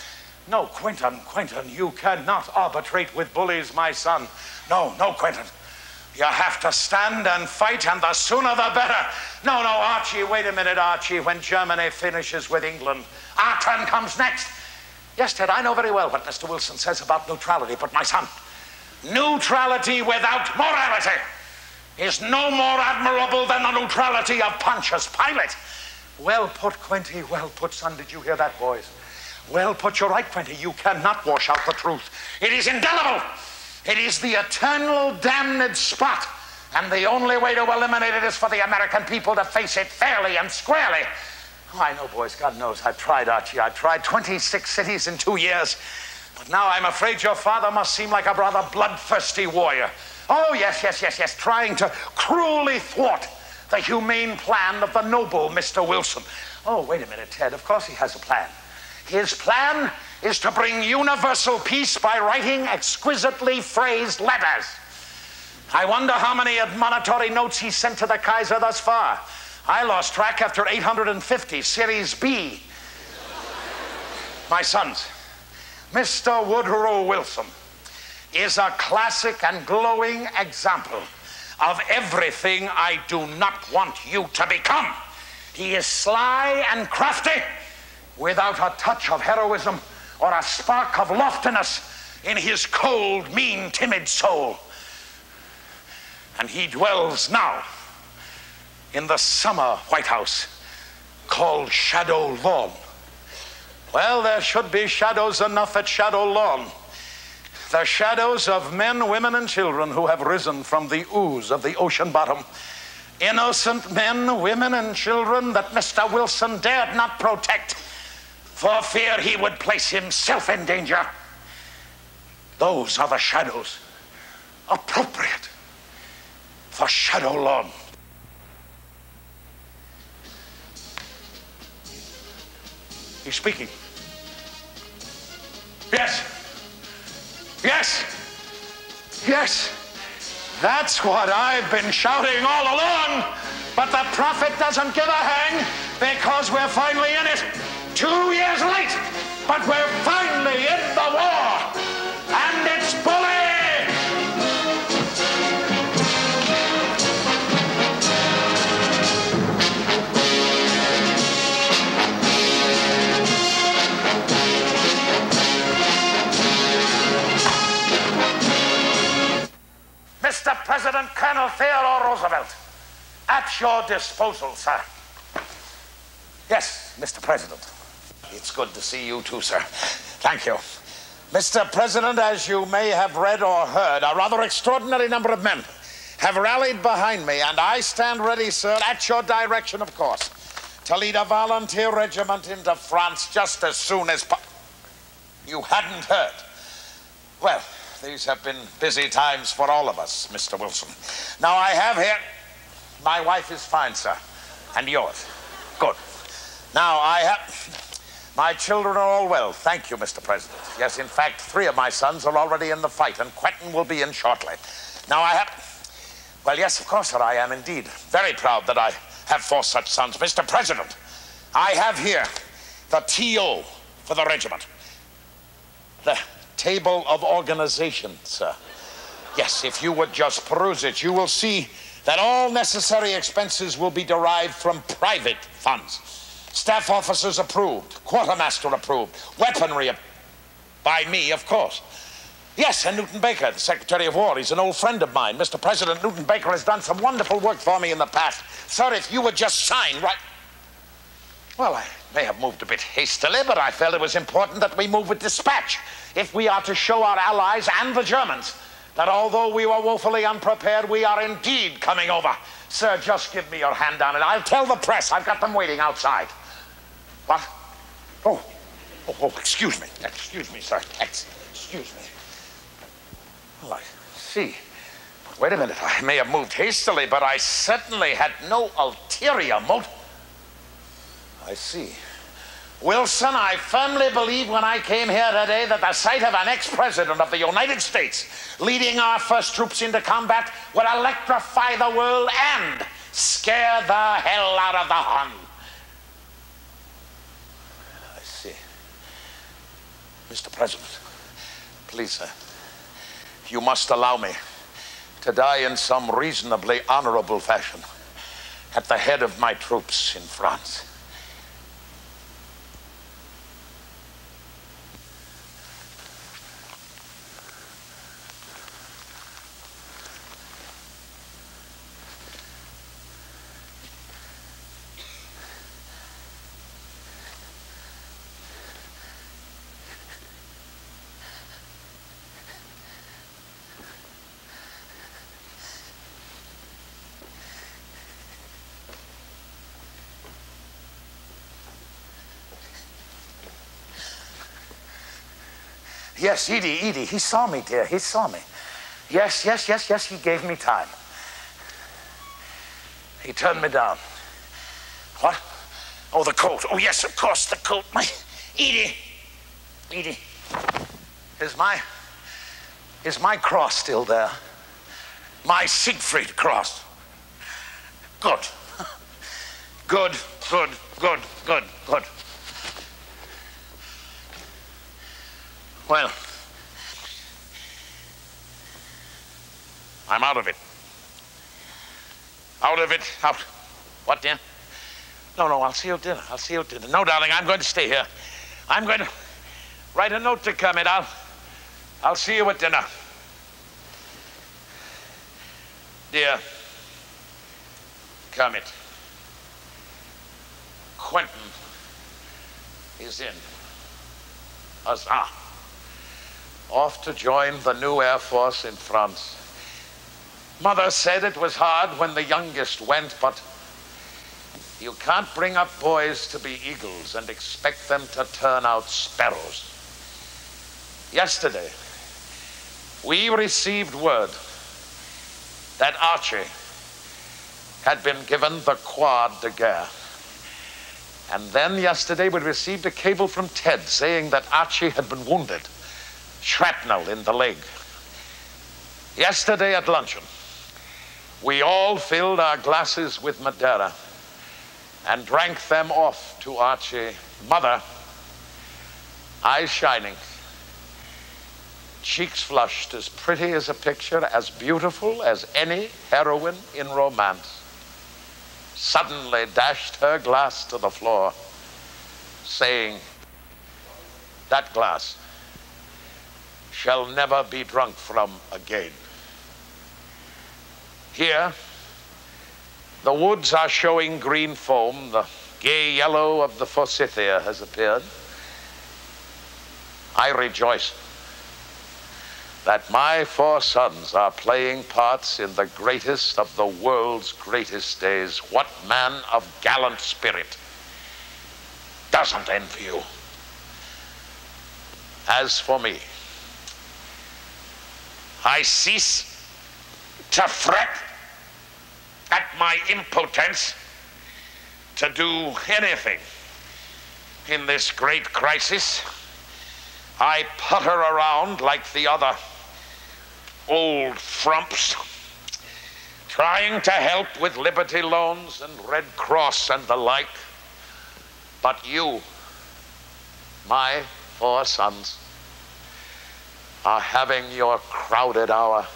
No, Quentin, Quentin, you cannot arbitrate with bullies, my son. No, no, Quentin. You have to stand and fight, and the sooner the better. No, no, Archie, wait a minute, Archie. When Germany finishes with England, our turn comes next. Yes, Ted, I know very well what Mr. Wilson says about neutrality, but my son, neutrality without morality is no more admirable than the neutrality of Pontius Pilate. Well put, Quenty, well put, son. Did you hear that, boys? Well put, you're right, Quenty. You cannot wash out the truth. It is indelible. It is the eternal damned spot. And the only way to eliminate it is for the American people to face it fairly and squarely. Oh, I know, boys. God knows. I've tried, Archie. I've tried 26 cities in two years. But now I'm afraid your father must seem like a rather bloodthirsty warrior. Oh, yes, yes, yes, yes. Trying to cruelly thwart the humane plan of the noble Mr. Wilson. Oh, wait a minute, Ted. Of course he has a plan. His plan is to bring universal peace by writing exquisitely phrased letters. I wonder how many admonitory notes he sent to the Kaiser thus far. I lost track after 850, Series B. My sons, Mr. Woodrow Wilson is a classic and glowing example of everything I do not want you to become. He is sly and crafty without a touch of heroism or a spark of loftiness in his cold, mean, timid soul. And he dwells now in the summer White House called Shadow Lawn. Well, there should be shadows enough at Shadow Lawn. The shadows of men, women, and children who have risen from the ooze of the ocean bottom. Innocent men, women, and children that Mr. Wilson dared not protect for fear he would place himself in danger. Those are the shadows appropriate for Shadow Lawn. He's speaking. Yes. Yes. Yes. That's what I've been shouting all along. But the prophet doesn't give a hang because we're finally in it. Two years late, but we're finally in the war. And it's bully! Mr. President Colonel Theodore Roosevelt, at your disposal, sir. Yes, Mr. President. It's good to see you too, sir. Thank you. Mr. President, as you may have read or heard, a rather extraordinary number of men have rallied behind me, and I stand ready, sir, at your direction, of course, to lead a volunteer regiment into France just as soon as po- You hadn't heard. Well, these have been busy times for all of us, Mr. Wilson. Now, I have here. My wife is fine, sir. And yours. Good. Now, I have. My children are all well. Thank you, Mr. President. Yes, in fact, three of my sons are already in the fight, and Quentin will be in shortly. Now, I have. Well, yes, of course, sir, I am indeed. Very proud that I have four such sons. Mr. President, I have here the TO for the regiment. The table of organization, sir. Yes, if you would just peruse it, you will see that all necessary expenses will be derived from private funds. Staff officers approved, quartermaster approved, weaponry ap- by me, of course. Yes, and Newton Baker, the Secretary of War. He's an old friend of mine. Mr. President, Newton Baker has done some wonderful work for me in the past. Sir, if you would just sign right. Well, I may have moved a bit hastily, but I felt it was important that we move with dispatch if we are to show our allies and the Germans that although we were woefully unprepared, we are indeed coming over. Sir, just give me your hand on it. I'll tell the press. I've got them waiting outside. What? Oh, oh, oh excuse me. Excuse me, sir. Excuse me. Well, I see. Wait a minute. I may have moved hastily, but I certainly had no ulterior motive. I see. Wilson, I firmly believe when I came here today that the sight of an ex president of the United States leading our first troops into combat would electrify the world and scare the hell out of the Hun. I see. Mr. President, please, sir, you must allow me to die in some reasonably honorable fashion at the head of my troops in France. Yes, Edie, Edie, he saw me, dear. He saw me. Yes, yes, yes, yes, he gave me time. He turned me down. What? Oh, the coat. Oh, yes, of course, the coat. My Edie. Edie. Is my is my cross still there? My Siegfried cross. Good. <laughs> Good, good, good, good, good. Well, I'm out of it. Out of it. Out. What, dear? No, no, I'll see you at dinner. I'll see you at dinner. No, darling, I'm going to stay here. I'm going to write a note to Kermit. I'll, I'll see you at dinner. Dear Kermit, Quentin is in. Huzzah off to join the new Air Force in France. Mother said it was hard when the youngest went, but you can't bring up boys to be eagles and expect them to turn out sparrows. Yesterday, we received word that Archie had been given the Croix de Guerre. And then yesterday, we received a cable from Ted saying that Archie had been wounded shrapnel in the leg. Yesterday at luncheon, we all filled our glasses with Madeira and drank them off to Archie. Mother, eyes shining, cheeks flushed, as pretty as a picture, as beautiful as any heroine in romance, suddenly dashed her glass to the floor, saying, That glass shall never be drunk from again. Here, the woods are showing green foam. The gay yellow of the forsythia has appeared. I rejoice that my four sons are playing parts in the greatest of the world's greatest days. What man of gallant spirit doesn't envy you? As for me, I cease to fret at my impotence to do anything in this great crisis. I putter around like the other old frumps, trying to help with Liberty Loans and Red Cross and the like. But you, my four sons, are having your crowded hour,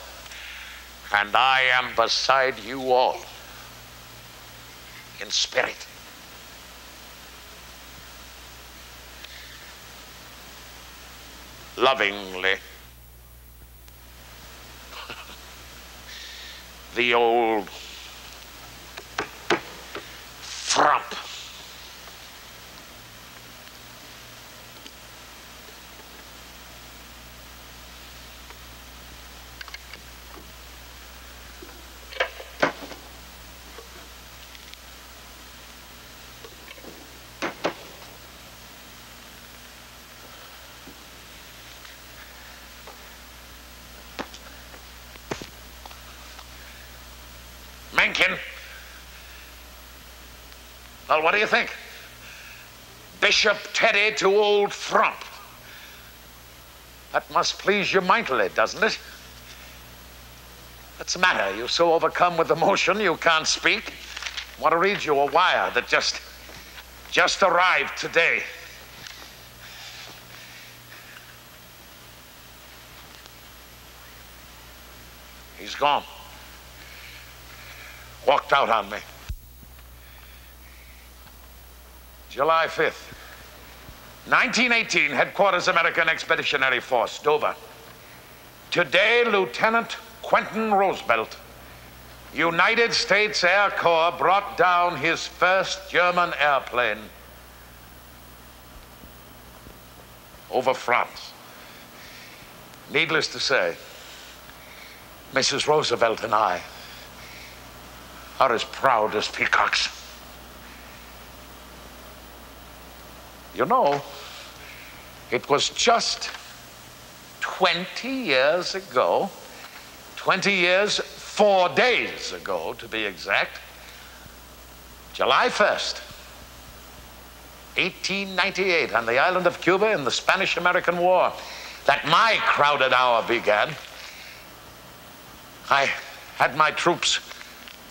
and I am beside you all in spirit. Lovingly, <laughs> the old frump. Mencken. Well, what do you think? Bishop Teddy to old Frump. That must please you mightily, doesn't it? What's the matter? You're so overcome with emotion you can't speak. I want to read you a wire that just just arrived today. He's gone. Walked out on me. July 5th. 1918, Headquarters American Expeditionary Force, Dover. Today, Lieutenant Quentin Roosevelt, United States Air Corps, brought down his first German airplane over France. Needless to say, Mrs. Roosevelt and I are as proud as peacocks. You know, it was just 20 years ago, 20 years, four days ago to be exact, July 1st, 1898, on the island of Cuba in the Spanish American War, that my crowded hour began. I had my troops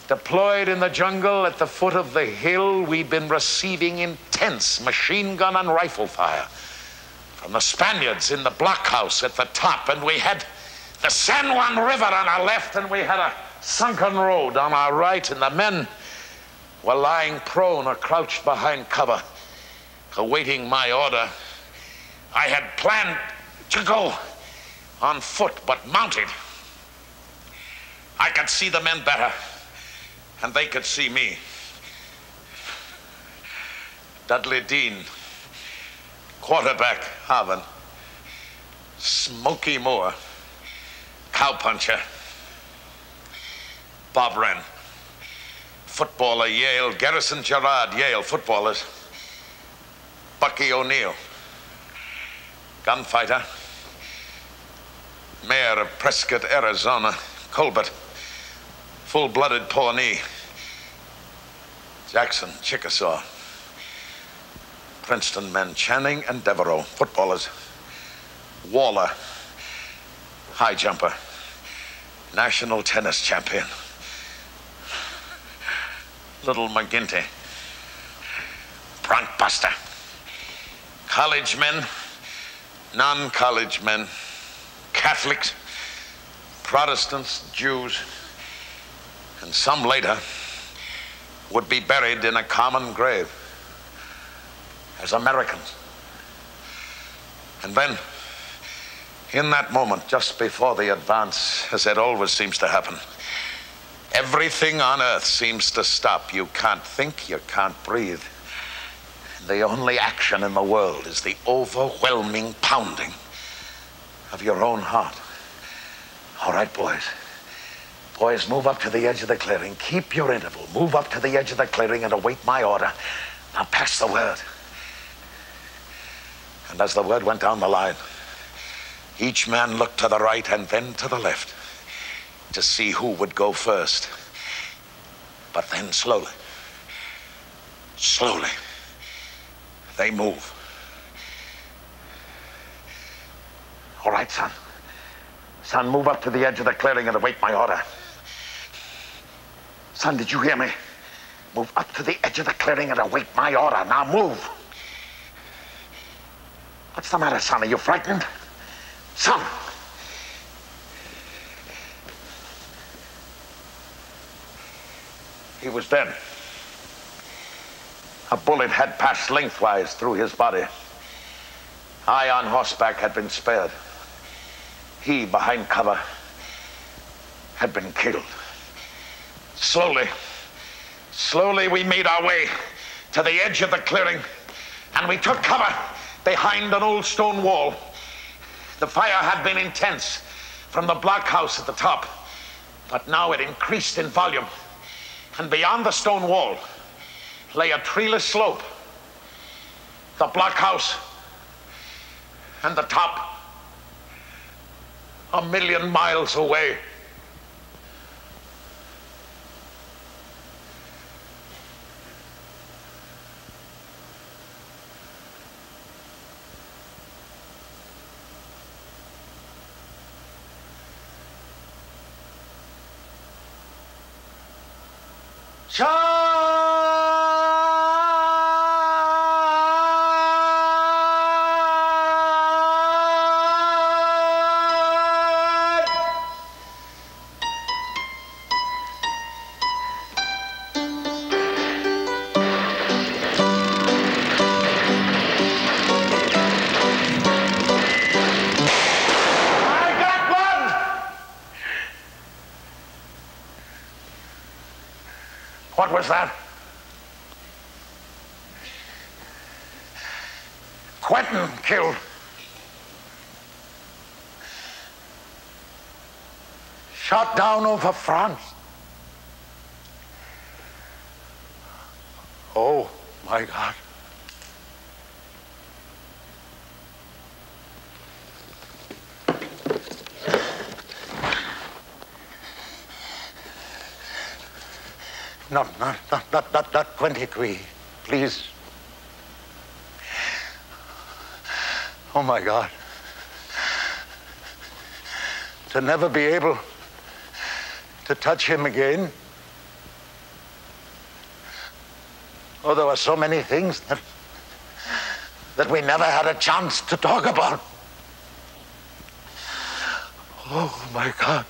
deployed in the jungle at the foot of the hill. We'd been receiving intense machine gun and rifle fire from the Spaniards in the blockhouse at the top, and we had the San Juan River on our left, and we had a sunken road on our right, and the men were lying prone or crouched behind cover, awaiting my order. I had planned to go on foot, but mounted. I could see the men better, and they could see me. Dudley Dean, quarterback, Harvard. Smoky Moore, cowpuncher. Bob Wrenn, footballer, Yale. Garrison Gerard, Yale, footballers. Bucky O'Neill, gunfighter. Mayor of Prescott, Arizona, Colbert, full-blooded Pawnee. Jackson, Chickasaw. Princeton men, Channing and Devereaux, footballers. Waller, high jumper. National tennis champion. little McGinty. Bronc Buster. College men, non college men, Catholics, Protestants, Jews, and some later would be buried in a common grave as Americans. And then, in that moment, just before the advance, as it always seems to happen, everything on earth seems to stop. You can't think, you can't breathe. The only action in the world is the overwhelming pounding of your own heart. All right, boys. Boys, move up to the edge of the clearing. Keep your interval. Move up to the edge of the clearing and await my order. Now pass the word. And as the word went down the line, each man looked to the right and then to the left to see who would go first. But then slowly, slowly, they move. All right, son. Son, move up to the edge of the clearing and await my order. Son, did you hear me? Move up to the edge of the clearing and await my order. Now move. What's the matter, son? Are you frightened? Son! He was dead. A bullet had passed lengthwise through his body. I on horseback had been spared. He, behind cover, had been killed. Slowly, slowly we made our way to the edge of the clearing and we took cover behind an old stone wall. The fire had been intense from the blockhouse at the top, but now it increased in volume. And beyond the stone wall lay a treeless slope. The blockhouse and the top a million miles away. Over France. Oh, my God. Not, not, not, not, not, not 23, please. Oh my God. To never be able to touch him again. Oh, there were so many things that, that we never had a chance to talk about. Oh my God.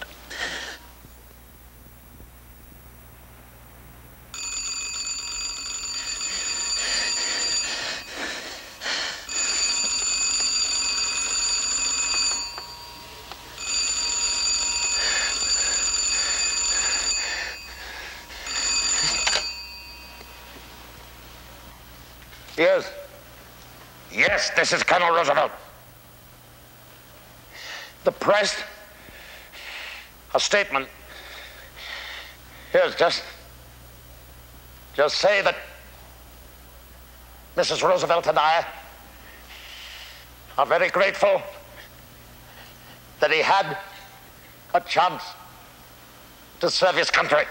Yes. Yes, this is Colonel Roosevelt. The press, a statement. Here's just, just say that Mrs. Roosevelt and I are very grateful that he had a chance to serve his country.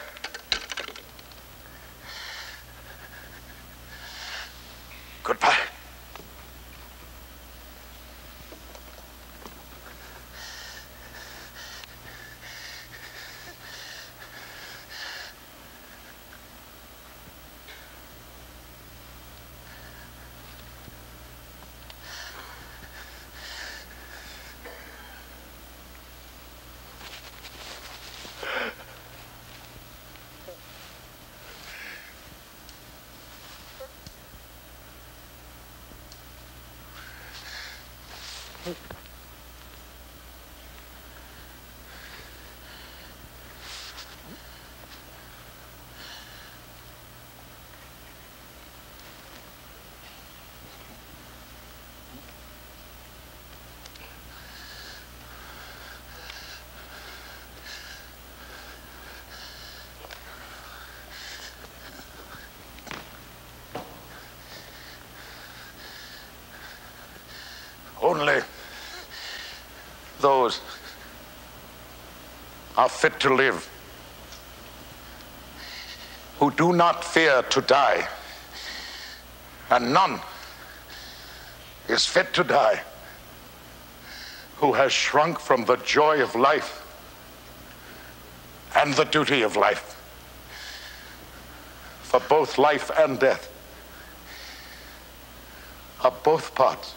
Goodbye. Only those are fit to live who do not fear to die, and none is fit to die who has shrunk from the joy of life and the duty of life. For both life and death are both parts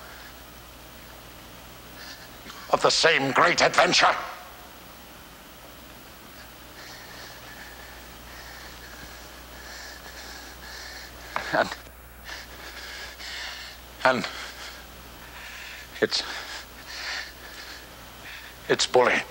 the same great adventure. And, and it's, it's bullying.